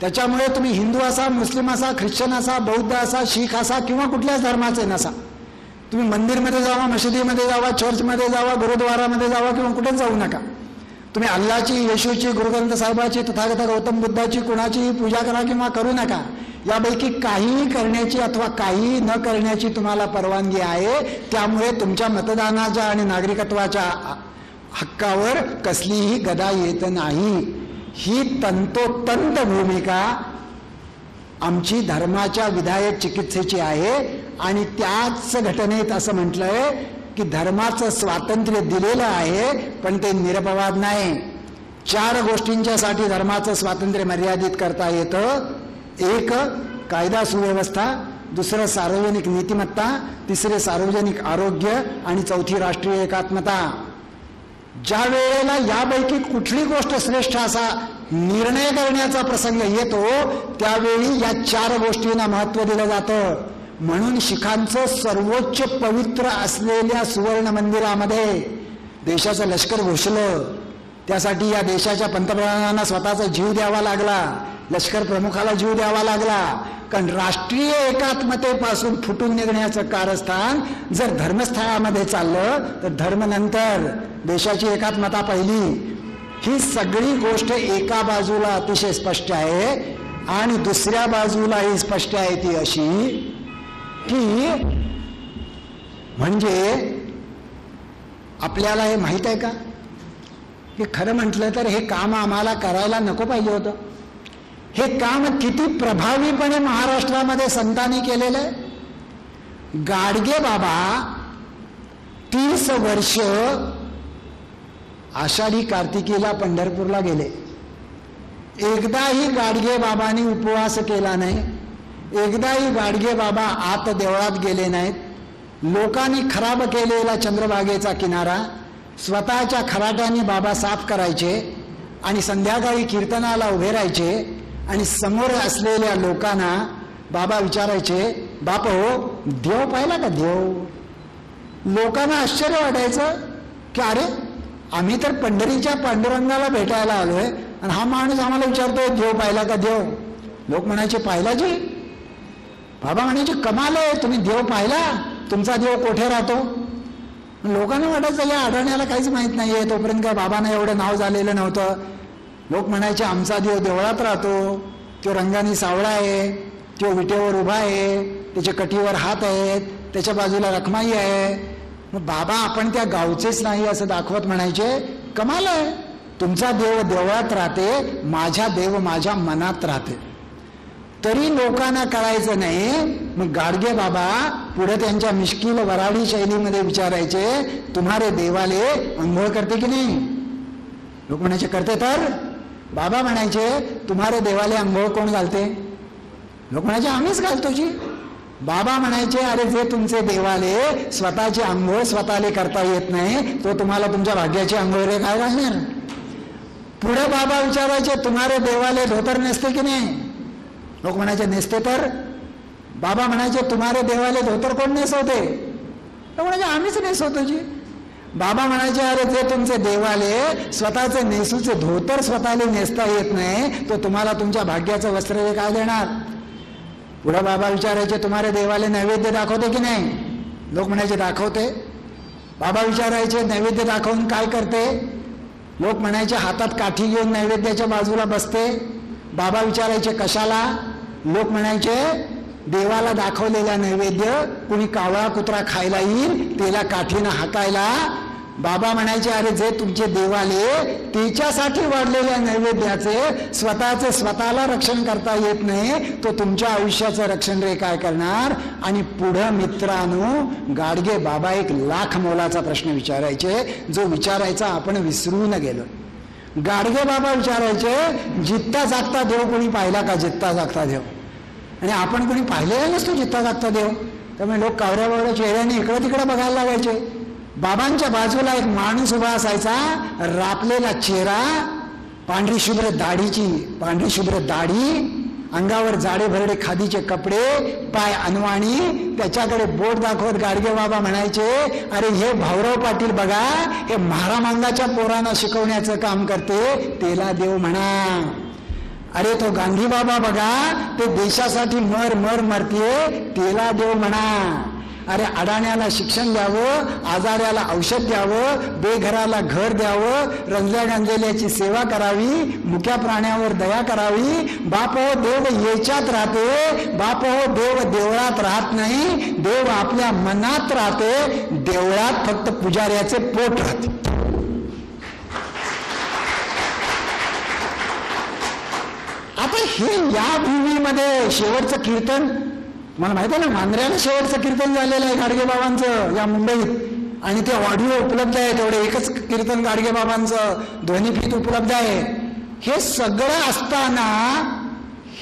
त्याच्यामुळे तुम्ही हिंदू असा मुस्लिम असा ख्रिश्चन असा बौद्ध असा शीख असा किंवा कुठल्याच धर्माचे नसा. तुम्ही मंदिरमध्ये जावा मशिदीमध्ये जावा चर्चमध्ये जावा गुरुद्वारामध्ये जावा किंवा कुठेच जाऊ नका. तुम्ही अल्लाची येशूची गुरुग्रंथ साहेबाची तथागत गौतम बुद्धाची कुणाचीही पूजा करा किंवा करू नका. यापैकी काहीही करण्याची अथवा काहीही न करण्याची तुम्हाला परवानगी आहे त्यामुळे तुमच्या मतदानाच्या आणि नागरिकत्वाच्या हक्कावर कसलीही गदा येत नाही. ही तंतोतंत भूमिका आमची धर्माच्या विधायक चिकित्सेची आहे आणि त्याच घटनेत असं म्हटलंय की धर्माचं स्वातंत्र्य दिलेलं आहे पण ते निरपवाद नाही. चार गोष्टींच्यासाठी धर्माचं स्वातंत्र्य मर्यादित करता येतं. एक कायदा सुव्यवस्था दुसरं सार्वजनिक नीतिमत्ता तिसरे सार्वजनिक आरोग्य आणि चौथी राष्ट्रीय एकात्मता. ज्या वेळेला यापैकी कुठली गोष्ट श्रेष्ठ असा निर्णय करण्याचा प्रसंग येतो त्यावेळी या चार गोष्टींना महत्त्व दिलं जातं. म्हणून शिखांचं सर्वोच्च पवित्र असलेल्या सुवर्ण मंदिरामध्ये देशाचं लष्कर घोषलं. त्यासाठी या देशाच्या पंतप्रधानांना स्वतःचा जीव द्यावा लागला. लष्कर प्रमुखाला जीव द्यावा लागला. कारण राष्ट्रीय एकात्मतेपासून फुटून निघण्याचं कारस्थान जर धर्मस्थळामध्ये चाललं तर धर्म नंतर देशाची एकात्मता पहिली. ही सगळी गोष्ट एका बाजूला अतिशय स्पष्ट आहे आणि दुसऱ्या बाजूला ही स्पष्ट आहे ती अशी की म्हणजे आपल्याला हे माहीत आहे का? की खरं म्हटलं तर हे काम आम्हाला करायला नको पाहिजे होतं. हे काम किती प्रभावीपणे महाराष्ट्रामध्ये संतांनी केलेलं आहे. गाडगे बाबा तीस वर्ष आषाढी कार्तिकीला पंढरपूरला गेले. एकदाही गाडगे बाबांनी उपवास केला नाही. एकदाही गाडगे बाबा आत देवळात गेले नाहीत. लोकांनी खराब केलेला चंद्रभागेचा किनारा स्वतःच्या खराट्याने बाबा साफ करायचे आणि संध्याकाळी कीर्तनाला उभे राहायचे आणि समोर असलेल्या लोकांना बाबा विचारायचे बाप हो देव पाहिला का देव? लोकांना आश्चर्य वाटायचं की अरे आम्ही तर पंढरीच्या पांडुरंगाला भेटायला आलोय आणि हा माणूस आम्हाला विचारतोय देव पाहिला का देव? लोक म्हणायचे पाहिला जी. बाबा म्हणायचे कमाल आहे तुम्ही देव पाहिला तुमचा देव कोठे राहतो? लोकांना वाटायचं या आढळण्याला काहीच माहीत नाहीये. तोपर्यंत काय बाबांना एवढं नाव झालेलं नव्हतं. लोक म्हणायचे आमचा देव देवळात राहतो तो रंगाने सावळा आहे तो विटेवर उभा आहे त्याच्या कटीवर हात आहेत त्याच्या बाजूला रखमाई आहे. मग बाबा आपण त्या गावचेच नाही असं दाखवत म्हणायचे कमाल आहे. तुमचा देव देवळात राहते माझ्या देव माझ्या मनात राहते. तरी लोकांना कळायचं नाही. मग गाडगे बाबा पुढे त्यांच्या मिश्किल वराडी शैलीमध्ये विचारायचे तुम्हारे देवाले अंघोळ करते की नाही? लोक म्हणायचे करते तर. बाबा म्हणायचे तुम्हारे देवाले अंघोळ कोण घालते? लोक म्हणायचे आम्हीच घालतो जी. बाबा म्हणायचे अरे जे तुमचे देवाले स्वतःची आंघोळ स्वतःले करता येत नाही तो तुम्हाला तुमच्या भाग्याची आंघोळ रे काय घालणार? पुढे बाबा विचारायचे तुम्हारे देवाले धोतर नसते की नाही? लोक म्हणायचे नेसते तर बाबा म्हणायचे तुम्हारे देवाले धोतर कोण नेसवते? तर म्हणायचे आम्हीच नेसवतो जी. बाबा म्हणायचे अरे जे तुमचे देवाले स्वतःचे नेसूचे धोतर स्वतःला नेसता येत नाही तो तुम्हाला तुमच्या भाग्याचं वस्त्र काय देणार? पुढं बाबा विचारायचे तुम्हाला देवाले नैवेद्य दाखवते की नाही? लोक म्हणायचे दाखवते. बाबा विचारायचे नैवेद्य दाखवून काय करते? लोक म्हणायचे हातात काठी घेऊन नैवेद्याच्या बाजूला बसते. बाबा विचारायचे कशाला? लोक म्हणायचे देवाला दाखवलेला नैवेद्य कुणी कावळा कुत्रा खायला येईल त्याला काठीनं हाकायला. बाबा म्हणायचे अरे जे तुमचे देवाले त्याच्यासाठी वाढलेल्या नैवेद्याचे स्वतःचे स्वतःला रक्षण करता येत नाही तो तुमच्या आयुष्याचं रक्षण रे काय करणार? आणि पुढं मित्रांनो गाडगे बाबा एक लाख मोलाचा प्रश्न विचारायचे जो विचारायचा आपण विसरून गेलो. गाडगे बाबा विचारायचे जित्ता जागता देव कोणी पाहिला का? जित्ता जागता देव. आणि आपण कोणी पाहिलेला नसतो जित्ता जागता देव. त्यामुळे लोक कावऱ्या बावऱ्या चेहऱ्याने इकडं तिकडं बघायला लागायचे. बाबांच्या बाजूला एक माणूस उभा असायचा रापलेला चेहरा पांढरी शुभ्र दाढीची पांढरी शुभ्र दाढी अंगावर जाडे भरडे खादीचे कपडे पाय अनवाणी त्याच्याकडे बोट दाखवत गाडगे बाबा म्हणायचे अरे हे भाऊराव पाटील बघा हे महारामांगाच्या पोरांना शिकवण्याचं काम करते तेला देव म्हणा. अरे तो गांधी बाबा बघा ते देशासाठी मर मर मरते तेला देव म्हणा. अरे अडाण्याला शिक्षण द्यावं आजाऱ्याला औषध द्यावं बेघराला घर द्यावं रंजल्या गांजलेल्याची सेवा करावी मुक्या प्राण्यावर दया करावी बाप हो देव येच्यात राहते बाप हो देव देवळात राहत नाही देव आपल्या मनात राहते देवळात फक्त पुजाऱ्याचे पोट राहते. आता हे या भूमीमध्ये शेवटचं कीर्तन मला माहिती आहे ना मांजऱ्याला शेवटचं कीर्तन झालेलं आहे गाडगे बाबांचं या मुंबईत. आणि ते ऑडिओ उपलब्ध आहे तेवढे एकच कीर्तन गाडगे बाबांचं ध्वनीफीत उपलब्ध आहे. हे सगळं असताना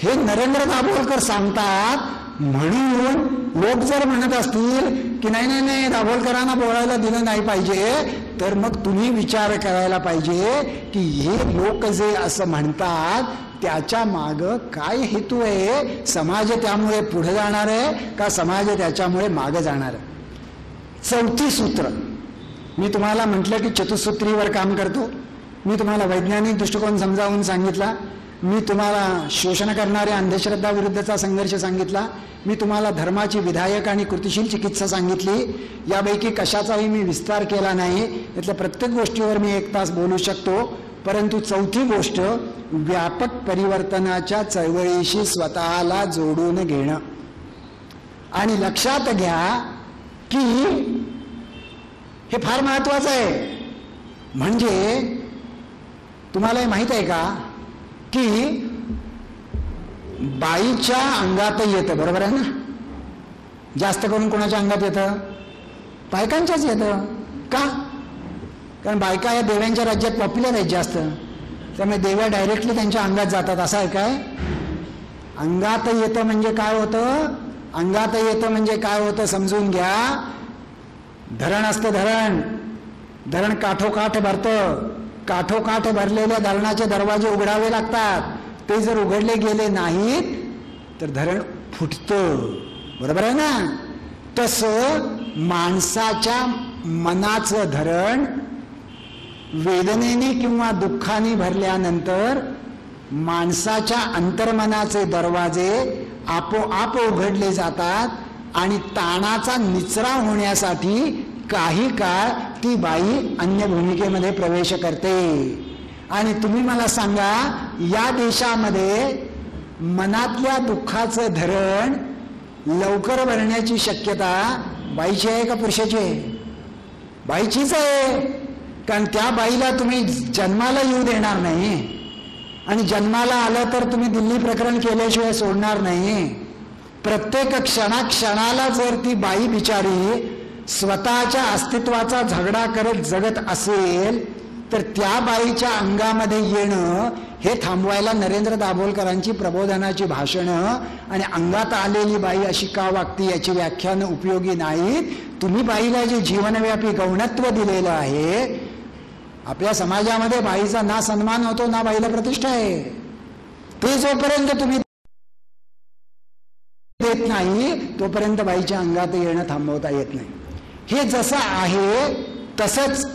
हे नरेंद्र दाभोलकर सांगतात म्हणून लोक जर म्हणत असतील की नाही नाही नाही दाभोलकरांना बोलायला दिलं नाही पाहिजे तर मग तुम्ही विचार करायला पाहिजे की हे लोक जे असं म्हणतात त्याच्या माग काय हेतू आहे? समाज त्यामुळे पुढे जाणार आहे का समाज त्याच्यामुळे मागे जाणार आहे? चौथी सूत्र. मी तुम्हाला म्हटलं की चतुसूत्रीवर काम करतो. मी तुम्हाला वैज्ञानिक दृष्टिकोन समजावून सांगितला. मी तुम्हाला शोषण करणाऱ्या अंधश्रद्धा विरुद्धचा संघर्ष सांगितला. मी तुम्हाला धर्माची विधायक आणि कृतिशील चिकित्सा सांगितली. यापैकी कशाचाही मी विस्तार केला नाही. यातल्या प्रत्येक गोष्टीवर मी एक तास बोलू शकतो. परंतु चौथी गोष्ट व्यापक परिवर्तनाच्या चळवळीशी स्वतःला जोडून घेणं. आणि लक्षात घ्या की हे फार महत्वाचं आहे. म्हणजे तुम्हाला हे माहीत आहे का? की बाईच्या अंगात येतं बरोबर आहे ना? जास्त करून कोणाच्या अंगात येतं? बायकांच्याच येतं. का? कारण बायका या देव्यांच्या राज्यात पॉप्युलर आहेत जास्त. त्यामुळे देव्या डायरेक्टली त्यांच्या अंगात जातात. असं आहे काय? अंगात येतं म्हणजे काय होतं? अंगात येतं म्हणजे काय होतं समजून घ्या. धरण असतं धरण. धरण काठोकाठ भरतं. काठोकाठ भरलेल्या धरणाचे दरवाजे उघडावे लागतात. ते जर उघडले गेले नाहीत तर धरण फुटतं. बरोबर आहे ना? तसं माणसाच्या मनाचं धरण वेदनेने किंवा दुःखाने भरल्यानंतर माणसाच्या अंतर्मनाचे दरवाजे आपोआप उघडले जातात आणि ताणाचा निचरा होण्यासाठी काही काळ ती बाई अन्य भूमिकेमध्ये प्रवेश करते. आणि तुम्ही मला सांगा या देशामध्ये मनातल्या दुःखाचं धरण लवकर भरण्याची शक्यता बाईची आहे का पुरुषाची आहे? बाईचीच आहे. कारण त्या बाईला तुम्ही जन्माला येऊ देणार नाही. आणि जन्माला आलं तर तुम्ही दिल्ली प्रकरण केल्याशिवाय सोडणार नाही. प्रत्येक क्षणाक्षणाला जर ती बाई बिचारी स्वतःच्या अस्तित्वाचा झगडा करत जगत असेल तर त्या बाईच्या अंगामध्ये येणं हे थांबवायला नरेंद्र दाभोलकरांची प्रबोधनाची भाषणं आणि अंगात आलेली बाई अशी का वागते याची व्याख्यानं उपयोगी नाहीत. तुम्ही बाईला जे जीवनव्यापी गौणत्व दिलेलं आहे आपल्या समाजामध्ये बाईचा ना सन्मान होतो ना बाईला प्रतिष्ठा आहे. ते जोपर्यंत तुम्ही देत नाही तोपर्यंत बाईच्या अंगात येणं थांबवता येत नाही. हे जसं आहे तसंच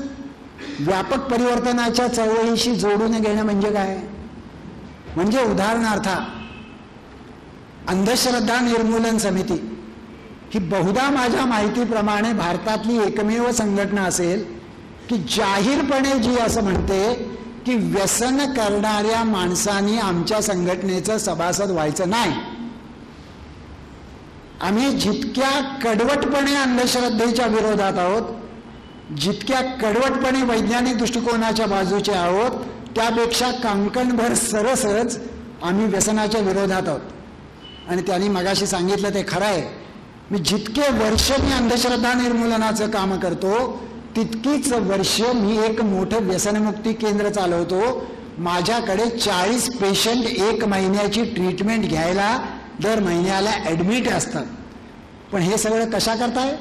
व्यापक परिवर्तनाच्या चळवळीशी जोडून घेणं म्हणजे काय? म्हणजे उदाहरणार्थ अंधश्रद्धा निर्मूलन समिती. ही बहुधा माझ्या माहितीप्रमाणे भारतातली एकमेव संघटना असेल की जाहीरपणे जी असं म्हणते की व्यसन करणाऱ्या माणसांनी आमच्या संघटनेचं सभासद व्हायचं नाही. आम्ही जितक्या कडवटपणे अंधश्रद्धेच्या विरोधात आहोत जितक्या कडवटपणे वैज्ञानिक दृष्टिकोनाच्या बाजूचे आहोत त्यापेक्षा कांकणभर सरसच आम्ही व्यसनाच्या विरोधात आहोत. आणि त्यांनी मगाशी सांगितलं ते खरं आहे. मी जितके वर्ष मी अंधश्रद्धा निर्मूलनाचं काम करतो तितकीच वर्ष मी एक मोठं व्यसनमुक्ती केंद्र चालवतो. माझ्याकडे चाळीस पेशंट एक महिन्याची ट्रीटमेंट घ्यायला दर महिन्याला ॲडमिट असतात. पण हे सगळं कशा करताय?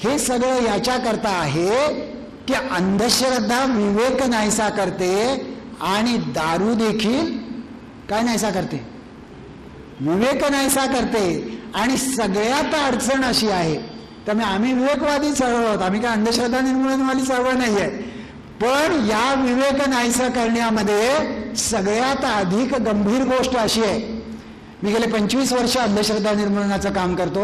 हे सगळं याच्याकरता आहे की अंधश्रद्धा विवेक नाहीसा करते आणि दारू देखील काय नाहीसा करते? विवेक नाहीसा करते. आणि सगळ्यात अडचण अशी आहे त्यामुळे आम्ही विवेकवादी चळवळ आहोत. आम्ही काय अंधश्रद्धा निर्मूलनवादी चळवळ नाही आहे पण या विवेक नाहीसा करण्यामध्ये सगळ्यात अधिक गंभीर गोष्ट अशी आहे. मी गेले पंचवीस वर्ष अंधश्रद्धा निर्मूलनाचं काम करतो.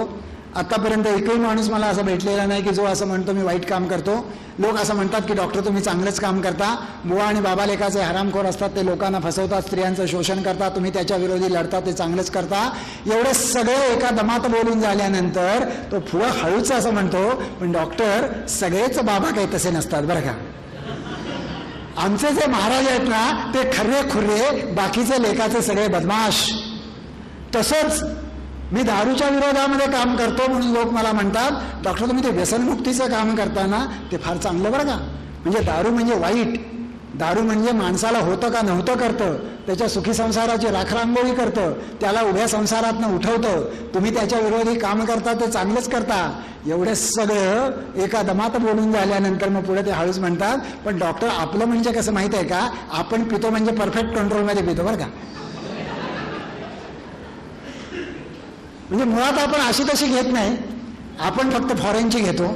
आतापर्यंत एकही माणूस मला असं भेटलेला नाही की जो असं म्हणतो मी वाईट काम करतो. लोक असं म्हणतात की डॉक्टर तुम्ही चांगलंच काम करता. बुवा आणि बाबा लेखाचे हरामखोर असतात ते लोकांना फसवतात स्त्रियांचं शोषण करता तुम्ही त्याच्या विरोधी लढता ते चांगलंच करता. एवढे सगळे एका दमात बोलून झाल्यानंतर तो पुढं हळूच असं म्हणतो पण डॉक्टर सगळेच बाबा काही तसे नसतात बरं का? आमचे जे महाराज आहेत ना ते खरे खुर्रे बाकीचे लेखाचे सगळे बदमाश. तसंच मी दारूच्या विरोधामध्ये काम करतो म्हणून लोक मला म्हणतात डॉक्टर तुम्ही ते व्यसनमुक्तीचं काम करताना ते फार चांगलं बरं का? म्हणजे दारू म्हणजे वाईट. दारू म्हणजे माणसाला होतं का नव्हतं करतं त्याच्या सुखी संसाराची राखरांगोळी करतं त्याला उभ्या संसारातनं उठवतं. तुम्ही त्याच्या विरोधी काम करता ते चांगलंच करता. एवढे सगळं एका दमात बोलून झाल्यानंतर मग पुढे ते हळूच म्हणतात पण डॉक्टर आपलं म्हणजे कसं माहीत आहे का? आपण पितो म्हणजे परफेक्ट कंट्रोलमध्ये पितो बरं का? म्हणजे मुळात आपण अशी तशी घेत नाही. आपण फक्त फॉरेनची घेतो.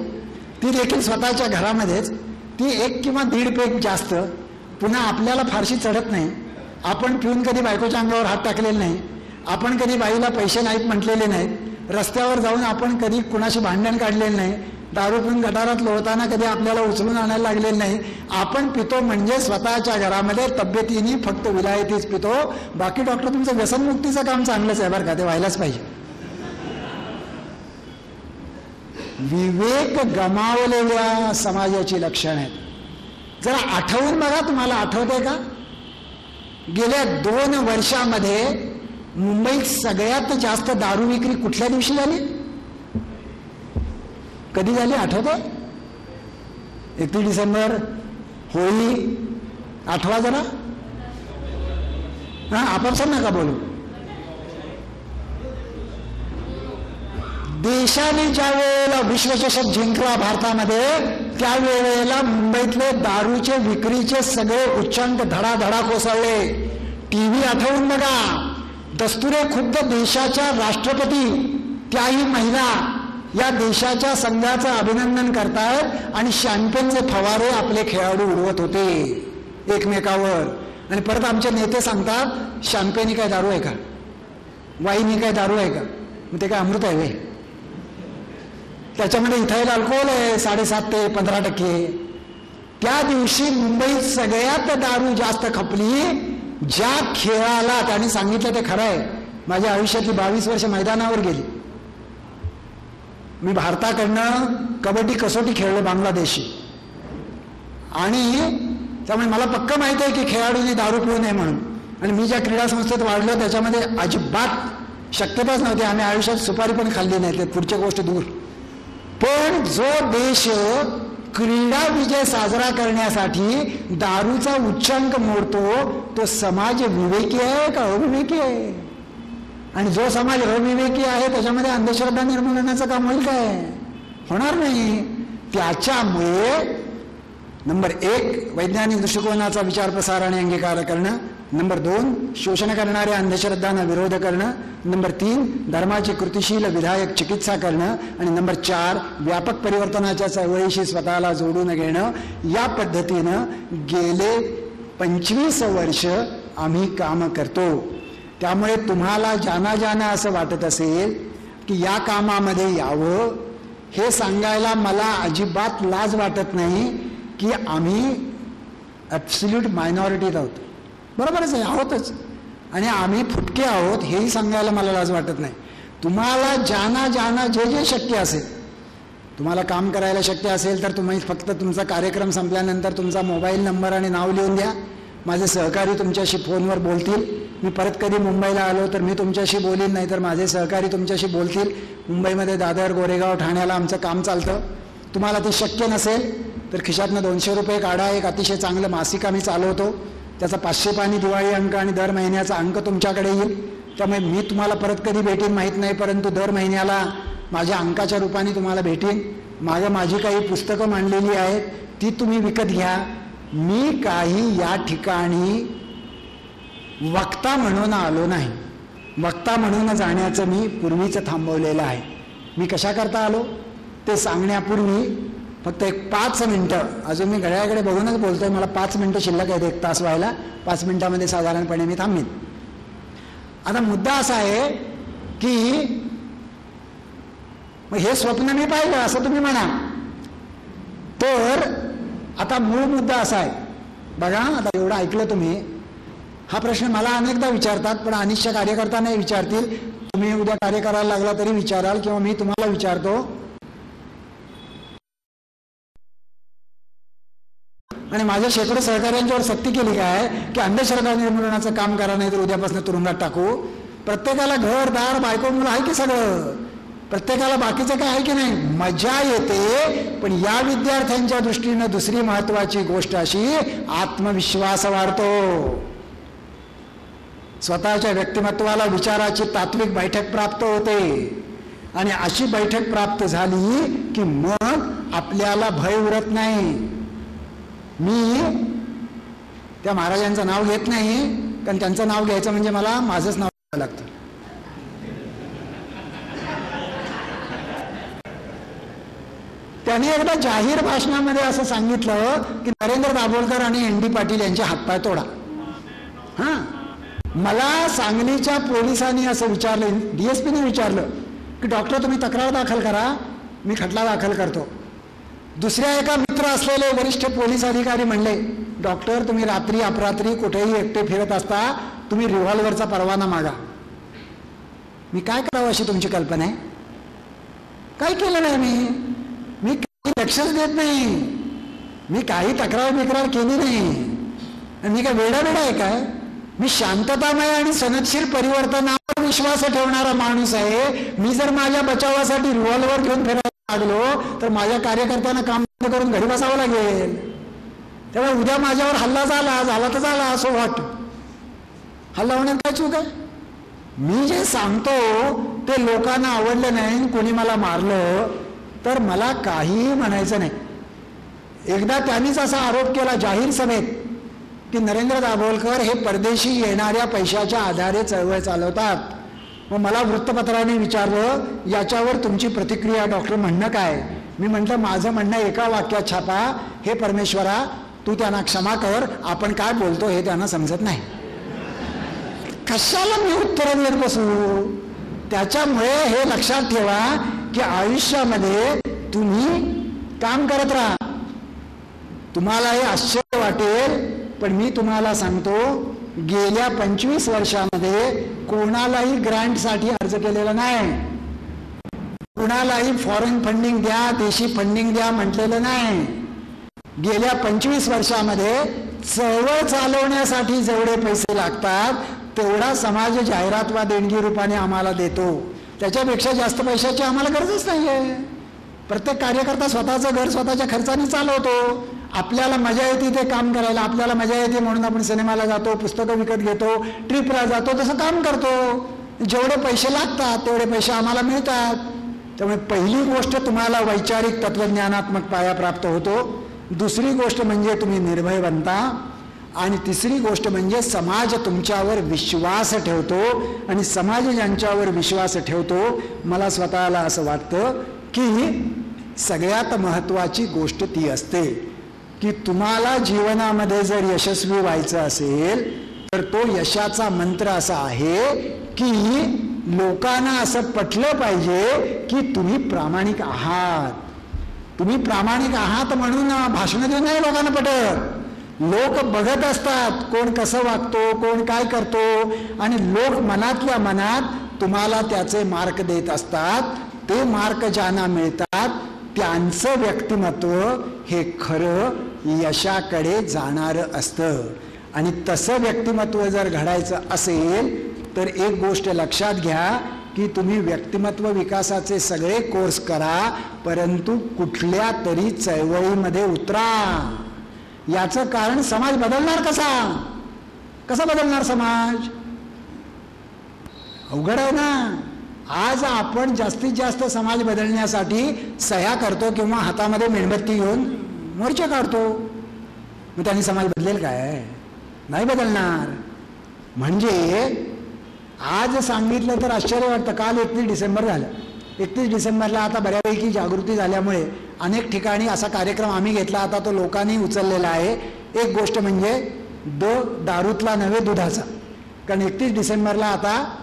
ती देखील स्वतःच्या घरामध्येच. ती एक किंवा दीड पेक जास्त. पुन्हा आपल्याला फारशी चढत नाही. आपण पिऊन कधी बायकोच्या अंगावर हात टाकलेले नाही. आपण कधी बाईला पैसे नाहीत म्हटलेले नाहीत रस्त्यावर जाऊन आपण कधी कुणाशी भांडण काढलेलं नाही. दारू पिऊन गटारात लोळताना कधी आपल्याला उचलून आणायला लागलेलं नाही. आपण पितो म्हणजे स्वतःच्या घरामध्ये तब्येतीने फक्त विलायतीच पितो. बाकी डॉक्टर तुमचं व्यसनमुक्तीचं काम चांगलंच आहे बरं का? ते व्हायलाच पाहिजे. विवेक गमावलेल्या समाजाची लक्षण आहेत. जरा आठवून बघा तुम्हाला आठवते का? गेल्या दोन वर्षामध्ये मुंबईत सगळ्यात जास्त दारू विक्री कुठल्या दिवशी झाली? कधी झाली? आठवते एकतीस डिसेंबर होळी. आठवा जरा. हा आपापसात नका बोलू. देशाने ज्या वेळेला विश्वचषक जिंकला भारतामध्ये त्यावेळेला मुंबईतले दारूचे विक्रीचे सगळे उच्चांक धडाधडा कोसळले. टी व्ही आठवून बघा दस्तुरे खुद्द देशाच्या राष्ट्रपती त्याही महिला या देशाच्या संघाचं अभिनंदन करतायत आणि शॅम्पियनचे फवारे आपले खेळाडू उडवत होते एकमेकावर. आणि परत आमचे नेते सांगतात शॅम्पेनी काय दारू आहे का? वाईनी काय दारू आहे का? मग ते काय अमृत आहे वे. त्याच्यामध्ये इथाईल अल्कोहोल आहे साडेसात ते पंधरा टक्के. त्या दिवशी मुंबईत सगळ्यात दारू जास्त खपली ज्या खेळाला त्यांनी सांगितलं ते खरं आहे. माझ्या आयुष्यातली बावीस वर्ष मैदानावर गेली. मी भारताकडनं कबड्डी कसोटी खेळलो बांगलादेशी आणि त्यामुळे मला पक्क माहिती आहे की खेळाडूंनी दारू पिऊ नये म्हणून. आणि मी ज्या क्रीडा संस्थेत वाढलो त्याच्यामध्ये अजिबात शक्यताच नव्हती. आम्ही आयुष्यात सुपारी पण खाल्ली नाही ते पुढच्या गोष्ट दूर. पण जो देश क्रीडा विजय साजरा करण्यासाठी दारूचा उच्चांक मोडतो तो समाज विवेकी आहे का अविवेकी आहे? आणि जो समाज अविवेकी आहे त्याच्यामध्ये अंधश्रद्धा निर्मूलनाचं काम होईल काय? होणार नाही. त्याच्यामुळे नंबर एक वैज्ञानिक दृष्टिकोनाचा विचार प्रसार आणि अंगीकार करणं नंबर दोन शोषण करणाऱ्या अंधश्रद्धांना विरोध करणं. नंबर तीन धर्माची कृतिशील विधायक चिकित्सा करणं. आणि नंबर चार व्यापक परिवर्तनाच्या चळवळीशी स्वतःला जोडून घेणं. या पद्धतीनं गेले पंचवीस वर्ष आम्ही काम करतो. त्यामुळे तुम्हाला ज्यांना ज्यांना असं वाटत असेल की या कामामध्ये यावं. हे सांगायला मला अजिबात लाज वाटत नाही की आम्ही ॲब्सल्यूट मायनॉरिटीत आहोत. बरोबरच आहे आहोतच. आणि आम्ही फुटके आहोत हेही सांगायला मला लाज वाटत नाही. तुम्हाला ज्यांना ज्यांना जे जे शक्य असेल तुम्हाला काम करायला शक्य असेल तर तुम्ही फक्त तुमचा कार्यक्रम संपल्यानंतर तुमचा मोबाईल नंबर आणि नाव लिहून द्या. माझे सहकारी तुमच्याशी फोनवर बोलतील. मी परत कधी मुंबईला आलो तर मी तुमच्याशी बोलीन नाही तर माझे सहकारी तुमच्याशी बोलतील. मुंबईमध्ये दादर गोरेगाव ठाण्याला आमचं काम चालतं. तुम्हाला ते शक्य नसेल तर खिशातनं दोनशे रुपये काढा. एक अतिशय चांगलं मासिक आम्ही चालवतो. त्याचा पाचशे पाणी दिवाळी अंक आणि दर महिन्याचा अंक तुमच्याकडे येईल. त्यामुळे मी तुम्हाला परत कधी भेटीन माहीत नाही परंतु दर महिन्याला माझ्या अंकाच्या रूपाने तुम्हाला भेटेन. मागं माझी काही पुस्तकं मांडलेली आहेत ती तुम्ही विकत घ्या. मी काही या ठिकाणी वक्ता म्हणून आलो नाही. वक्ता म्हणून जाण्याचं मी पूर्वीचं थांबवलेलं आहे. मी कशाकरता आलो? ते सांगण्यापूर्वी फक्त एक पाच मिनटं. अजून मी घड्याळाकडे बघूनच बोलतोय. मला पाच मिनटं शिल्लक आहेत एक तास व्हायला. पाच मिनटामध्ये साधारणपणे मी थांबीन. आता मुद्दा असा आहे की मग हे स्वप्न मी पाहिलं असं तुम्ही म्हणा. तर आता मूळ मुद्दा असा आहे. बघा आता एवढं ऐकलं तुम्ही. हा प्रश्न मला अनेकदा विचारतात पण अनिश्च कार्यकर्ता नाही विचारतील. तुम्ही उद्या कार्य करायला लागला तरी विचाराल किंवा मी तुम्हाला विचारतो. आणि माझ्या शेकडो सहकार्यांच्यावर सक्ती केली काय की अंधश्रद्धा निर्मूलनाचं काम करा नाही तर उद्यापासून तुरुंगात टाकू? प्रत्येकाला घर दार बायको मुलं आहे की सगळं? प्रत्येकाला बाकीचं काय आहे की नाही? मजा येते पण या विद्यार्थ्यांच्या दृष्टीनं दुसरी महत्वाची गोष्ट अशी आत्मविश्वास वाढतो. स्वतःच्या व्यक्तिमत्वाला विचाराची तात्विक बैठक प्राप्त होते. आणि अशी बैठक प्राप्त झाली की मग आपल्याला भय उरत नाही. मी त्या महाराजांचं नाव घेत नाही कारण त्यांचं नाव घ्यायचं म्हणजे मला माझंच नाव घ्यावं लागतं. त्यांनी एकदा जाहीर भाषणामध्ये असं सांगितलं की नरेंद्र दाभोलकर आणि एन डी पाटील यांचे हातपाय तोडा. हा. मला सांगलीच्या पोलिसांनी असं विचारलं डीएसपीने विचारलं की डॉक्टर तुम्ही तक्रार दाखल करा मी खटला दाखल करतो. दुसऱ्या एका मित्र असलेले वरिष्ठ पोलीस अधिकारी म्हणले डॉक्टर तुम्ही रात्री अपरात्री कुठेही एकटे फिरत असता तुम्ही रिव्हॉल्व्हरचा परवाना मागा. मी काय करावं अशी तुमची कल्पना आहे? काय केलं नाही मी. मी काही लक्षच देत नाही. मी काही तक्रार बिक्रार केली नाही. आणि मी काय वेडा वेडा आहे काय? मी शांततामय आणि सनदशीर परिवर्तनावर विश्वास ठेवणारा माणूस आहे. मी जर माझ्या बचावासाठी रिव्हॉल्व्हर घेऊन फिरायला लागलो तर माझ्या कार्यकर्त्यांना काम करून घरी बसावं लागेल. तेव्हा उद्या माझ्यावर हल्ला झाला झाला तर झाला असं वाट. हल्ला होण्यात काय चूक आहे? मी जे सांगतो ते लोकांना आवडलं नाही कोणी मला मारलं तर मला काहीही म्हणायचं नाही. एकदा त्यांनीच असा आरोप केला जाहीर सभेत की नरेंद्र दाभोलकर हे परदेशी येणाऱ्या पैशाच्या आधारे चळवळ चालवतात. मग मला वृत्तपत्राने विचारलं याच्यावर तुमची प्रतिक्रिया डॉक्टर म्हणणं काय? मी म्हटलं माझं म्हणणं एका वाक्यात छापा. हे परमेश्वरा तू त्यांना क्षमा कर. आपण काय बोलतो हे त्यांना समजत नाही. कशाला मी उत्तरं देत बसू? त्याच्यामुळे हे लक्षात ठेवा की आयुष्यामध्ये तुम्ही काम करत राहा. तुम्हाला हे आश्चर्य वाटेल पण मी तुम्हाला सांगतो गेल्या पंचवीस वर्षामध्ये कोणालाही ग्रँटसाठी अर्ज केलेला नाही. कुणालाही फॉरेन फंडिंग द्या देशी फंडिंग द्या म्हटलेलं नाही. गेल्या पंचवीस वर्षामध्ये चळवळ चालवण्यासाठी जेवढे पैसे लागतात तेवढा समाज जाहिरात वा देणगी रूपाने आम्हाला देतो. त्याच्यापेक्षा जास्त पैशाची आम्हाला गरजच नाही आहे प्रत्येक कार्यकर्ता स्वतःचं घर स्वतःच्या खर्चाने चालवतो. आपल्याला मजा येते ते काम करायला आपल्याला मजा येते म्हणून आपण सिनेमाला जातो पुस्तकं विकत घेतो ट्रिपला जातो तसं काम करतो. जेवढे पैसे लागतात तेवढे पैसे आम्हाला मिळतात. त्यामुळे पहिली गोष्ट तुम्हाला वैचारिक तत्वज्ञानात्मक पाया प्राप्त होतो. दुसरी गोष्ट म्हणजे तुम्ही निर्भय बनता. आणि तिसरी गोष्ट म्हणजे समाज तुमच्यावर विश्वास ठेवतो. आणि समाज ज्यांच्यावर विश्वास ठेवतो मला स्वतःला असं वाटतं की सगळ्यात महत्त्वाची गोष्ट ती असते. की तुम्हाला जीवनामध्ये जर यशस्वी व्हायचं असेल तर तो यशाचा मंत्र असा आहे की लोकांना असं पटलं पाहिजे की तुम्ही प्रामाणिक आहात. तुम्ही प्रामाणिक आहात म्हणून भाषण देऊ नाही लोकांना पटत. लोक बघत असतात कोण कसं वागतो कोण काय करतो आणि लोक मनातल्या मनात तुम्हाला त्याचे मार्क देत असतात. ते मार्क ज्यांना मिळतात त्यांचं व्यक्तिमत्व हे खरं यशाकडे जाणारं असतं. आणि तसं व्यक्तिमत्व जर घडायचं असेल तर एक गोष्ट लक्षात घ्या की तुम्ही व्यक्तिमत्व विकासाचे सगळे कोर्स करा परंतु कुठल्या तरी चळवळीमध्ये उतरा. याचं कारण समाज बदलणार कसा? कसा बदलणार समाज? अवघड आहे ना? आज आपण जास्तीत जास्त समाज बदलण्यासाठी सह्या करतो किंवा हातामध्ये मेणबत्ती घेऊन मोर्चे काढतो. मग त्यांनी समाज बदलेल काय? नाही बदलणार. म्हणजे आज सांगितलं तर आश्चर्य वाटतं. काल एकतीस डिसेंबर झालं. एकतीस डिसेंबरला आता बऱ्यापैकी जागृती झाल्यामुळे अनेक ठिकाणी असा कार्यक्रम आम्ही घेतला. आता तो लोकांनी उचललेला आहे. एक गोष्ट म्हणजे द दारूतला नव्हे दुधाचा. कारण एकतीस डिसेंबरला आता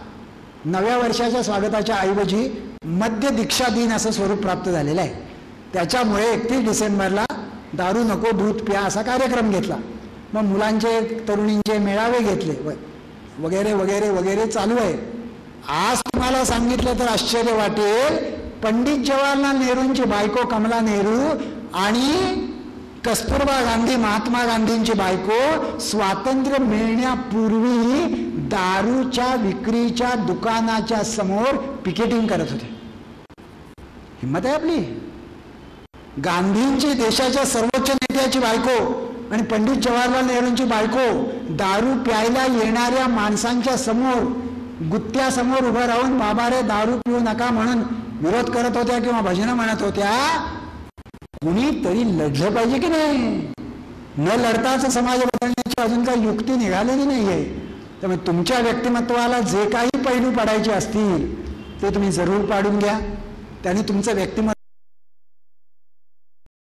नव्या वर्षाच्या स्वागताच्या ऐवजी मध्य दीक्षा दिन असं स्वरूप प्राप्त झालेलं आहे. त्याच्यामुळे एकतीस डिसेंबरला दारू नको दूध प्या असा कार्यक्रम घेतला. मग मुलांचे तरुणींचे मेळावे घेतले. व- वगैरे वगैरे वगैरे चालू आहे. आज तुम्हाला सांगितलं तर आश्चर्य वाटेल. पंडित जवाहरलाल नेहरूंची बायको कमला नेहरू आणि कस्तुरबा गांधी महात्मा गांधींची बायको स्वातंत्र्य मिळण्यापूर्वी दारूच्या विक्रीच्या दुकानाच्या समोर पिकेटिंग करत होते. हिंमत आहे आपली? गांधींची देशाच्या सर्वोच्च नेत्याची बायको आणि पंडित जवाहरलाल नेहरूंची बायको दारू प्यायला येणाऱ्या माणसांच्या समोर गुत्त्यासमोर उभं राहून बाबा रे दारू पिऊ नका म्हणून विरोध करत होत्या किंवा भजनं म्हणत होत्या कुणीतरी लढलं पाहिजे की नाही? न लढताच समाज बदलण्याची अजून काही युक्ती निघालेली नाहीये. त्यामुळे तुमच्या व्यक्तिमत्वाला जे काही पैलू पडायचे असतील ते तुम्ही जरूर पाडून घ्या. त्याने तुमचं व्यक्तिमत्व